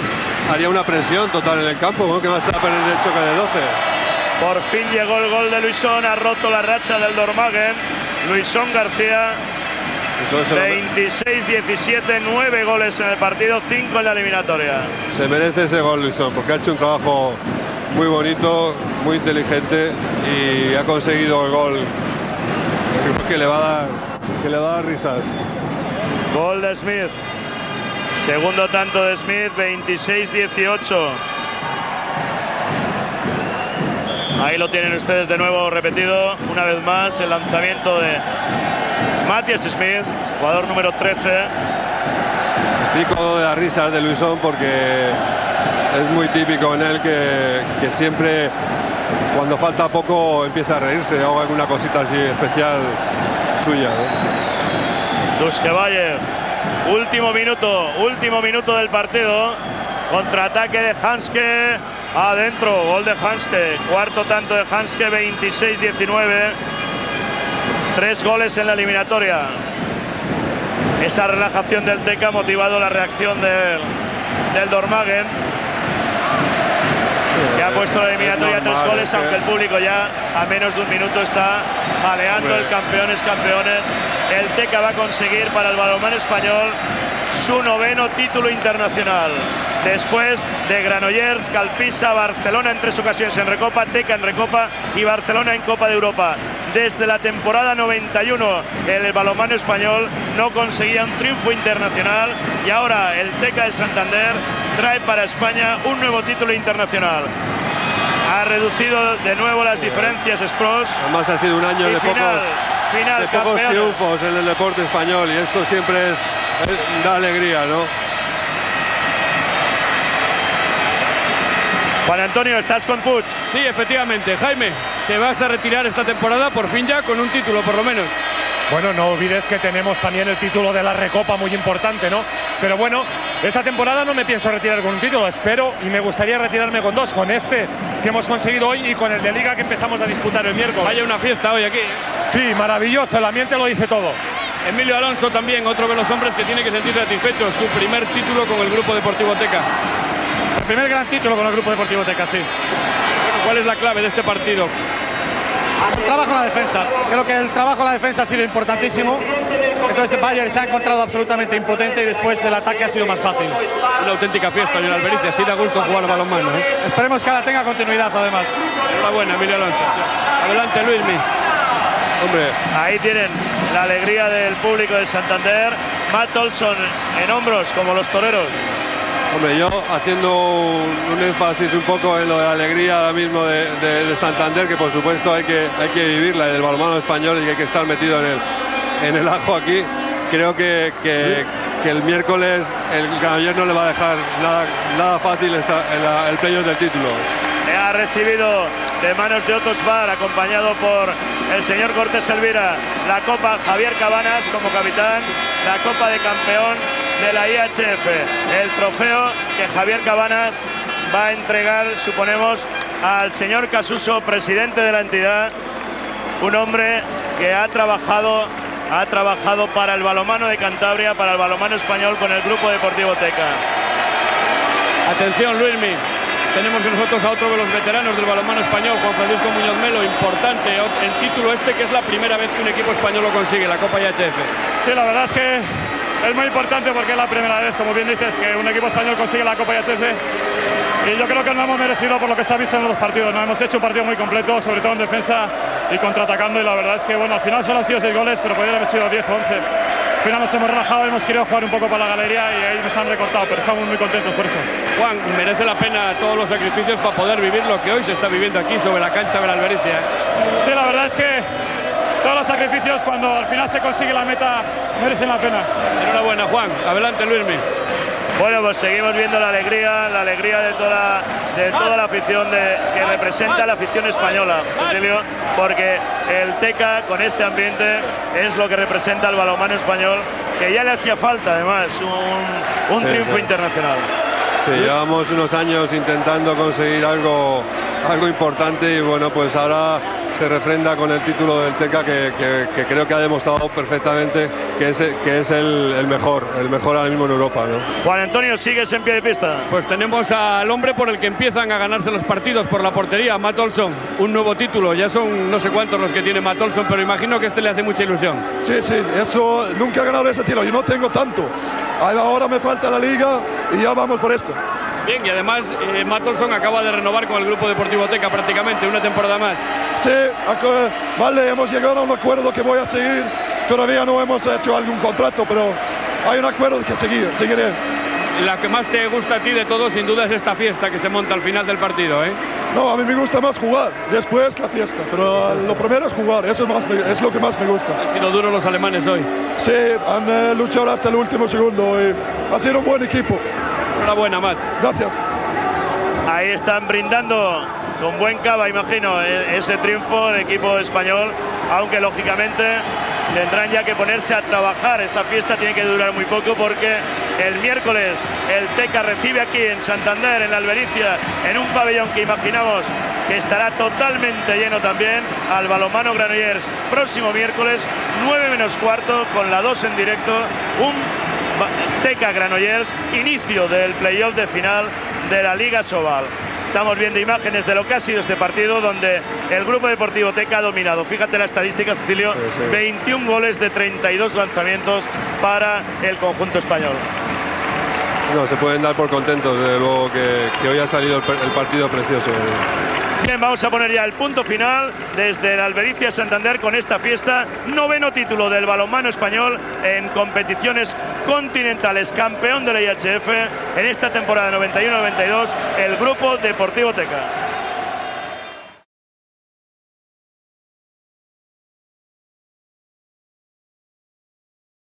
haría una presión total en el campo. Bueno, que va a perder el choque de 12. Por fin llegó el gol de Luisón, ha roto la racha del Dormagen. Luisón García 26-17, 9 goles en el partido, 5 en la eliminatoria. se merece ese gol, Luisón, porque ha hecho un trabajo muy bonito, muy inteligente y ha conseguido el gol que le va a dar, que le va a dar risas. Gol de Smith. Segundo tanto de Smith, 26-18. Ahí lo tienen ustedes de nuevo repetido. Una vez más el lanzamiento de Matthias Smith, jugador número 13. Explico de las risas de Luisón porque es muy típico en él que, que siempre cuando falta poco empieza a reírse o alguna cosita así especial suya. ¿no? Último minuto, último minuto del partido. Contraataque de Hanske. Adentro, gol de Hanske. Cuarto tanto de Hanske, 26-19. Tres goles en la eliminatoria. Esa relajación del Teca ha motivado la reacción del, del Dormagen. Que ha puesto la eliminatoria Es tres goles, es que- aunque el público ya a menos de un minuto está jaleando el campeones campeones. El Teca va a conseguir para el balonmano español su noveno título internacional. Después de Granollers, Calpisa, Barcelona en tres ocasiones en Recopa, Teca en Recopa y Barcelona en Copa de Europa. Desde la temporada 91 el balonmano español no conseguía un triunfo internacional y ahora el Teca de Santander trae para España un nuevo título internacional. Ha reducido de nuevo las diferencias Spross. Además ha sido un año de final, pocos, final, de pocos triunfos en el deporte español y esto siempre es, es- da alegría, ¿no? Juan Antonio, ¿estás con Puig? Sí, efectivamente. Jaime, te vas a retirar esta temporada por fin ya con un título, por lo menos. Bueno, no olvides que tenemos también el título de la Recopa muy importante, ¿no? Pero bueno, esta temporada no me pienso retirar con un título, espero y me gustaría retirarme con dos, con este que hemos conseguido hoy y con el de Liga que empezamos a disputar el miércoles. Vaya una fiesta hoy aquí. Sí, maravilloso, el ambiente lo dice todo. Emilio Alonso también, otro de los hombres que tiene que sentirse satisfecho. Su primer título con el Grupo Deportivo Teca. El primer gran título con el Grupo Deportivo Teca, sí. Bueno, ¿cuál es la clave de este partido? El trabajo en la defensa. Creo que el trabajo en la defensa ha sido importantísimo. Entonces Bayern se ha encontrado absolutamente impotente y después el ataque ha sido más fácil. Una auténtica fiesta en el Albericia. Sí da gusto jugar al balonmano. ¿eh? Esperemos que ahora tenga continuidad además. Enhorabuena, Emilio Alonso. Adelante, Luismi. Hombre, Ahí tienen la alegría del público de Santander. Matt Olson en hombros, como los toreros. Hombre, yo haciendo un, un énfasis un poco en lo de la alegría ahora mismo de, de- de Santander, que por supuesto hay que, hay que vivirla, y del balonmano español y que hay que estar metido en el, en el ajo aquí. Creo que, que- que el miércoles el Granollers no le va a dejar nada, nada fácil esta- el, el playoff del título. Ha recibido de manos de Otto Svar, acompañado por el señor Cortés Elvira, la Copa Javier Cabanas como capitán, la Copa de Campeón de la IHF, el trofeo que Javier Cabanas va a entregar, suponemos, al señor Casuso, presidente de la entidad, un hombre que ha trabajado, ha trabajado para el balomano de Cantabria, para el balomano español con el Grupo Deportivo Teca. Atención, Luismi. Tenemos nosotros a otro de los veteranos del balonmano español, Juan Francisco Muñoz Melo. Importante el título este, que es la primera vez que un equipo español lo consigue, la Copa IHF. Sí, la verdad es que es muy importante porque es la primera vez, como bien dices, que un equipo español consigue la Copa IHF. Y yo creo que no hemos merecido por lo que se ha visto en los dos partidos. No hemos hecho un partido muy completo, sobre todo en defensa y contraatacando. Y la verdad es que, bueno, al final solo han sido seis goles, pero podrían haber sido 10 o 11. Al final nos hemos relajado, hemos querido jugar un poco para la galería y ahí nos han recortado, pero estamos muy contentos por eso. Juan, merece la pena todos los sacrificios para poder vivir lo que hoy se está viviendo aquí sobre la cancha de la Albericia. ¿eh? Sí, la verdad es que todos los sacrificios cuando al final se consigue la meta merecen la pena. Enhorabuena, Juan. Adelante, Luismi. Bueno, pues seguimos viendo la alegría, la alegría de toda, de toda la afición de, que representa la afición española, Cecilio, porque el Teca con este ambiente es lo que representa el balonmano español, que ya le hacía falta además un, un Sí, triunfo sí. internacional. Sí, llevamos unos años intentando conseguir algo, algo importante y bueno, pues ahora se refrenda con el título del Teca que, que- que creo que ha demostrado perfectamente que es, que es el, el mejor, el mejor ahora mismo en Europa. ¿no? Juan Antonio, ¿sigues en pie de pista? Pues tenemos al hombre por el que empiezan a ganarse los partidos por la portería, Matt Olson. Un nuevo título, ya son no sé cuántos los que tiene Matt Olson, pero imagino que este le hace mucha ilusión. Sí, sí, eso nunca he ganado ese tiro. Yo no tengo tanto. Ahora me falta la liga y ya vamos por esto. Bien, y además eh, Matt Olson acaba de renovar con el Grupo Deportivo Teca prácticamente una temporada más. Sí, aco- vale, hemos llegado a un acuerdo que voy a seguir. Todavía no hemos hecho algún contrato, pero hay un acuerdo que seguir, seguiré. La que más te gusta a ti de todo, sin duda, es esta fiesta que se monta al final del partido, ¿eh? No, a mí me gusta más jugar, después la fiesta, pero lo primero es jugar, eso es, más es lo que más me gusta. Han sido duros los alemanes hoy. Sí, han eh, luchado hasta el último segundo y ha sido un buen equipo. Enhorabuena, Matt. Gracias. Ahí están brindando con buen cava, imagino, e- ese triunfo del equipo español, aunque lógicamente tendrán ya que ponerse a trabajar. Esta fiesta tiene que durar muy poco porque el miércoles el Teca recibe aquí en Santander, en la Albericia, en un pabellón que imaginamos que estará totalmente lleno también al balomano Granollers. Próximo miércoles, 9 menos cuarto, con la 2 en directo, un Teca Granollers, inicio del playoff de final de la Liga Sobal. Estamos viendo imágenes de lo que ha sido este partido donde el grupo deportivo Teca ha dominado. Fíjate la estadística, Cecilio, Sí, sí. 21 goles de 32 lanzamientos para el conjunto español. No, se pueden dar por contentos, desde luego que, hoy ha salido el, partido precioso. Bien, vamos a poner ya el punto final desde el Albericia Santander con esta fiesta. Noveno título del balonmano español en competiciones continentales. Campeón de la IHF en esta temporada 91-92, el grupo Deportivo Teca.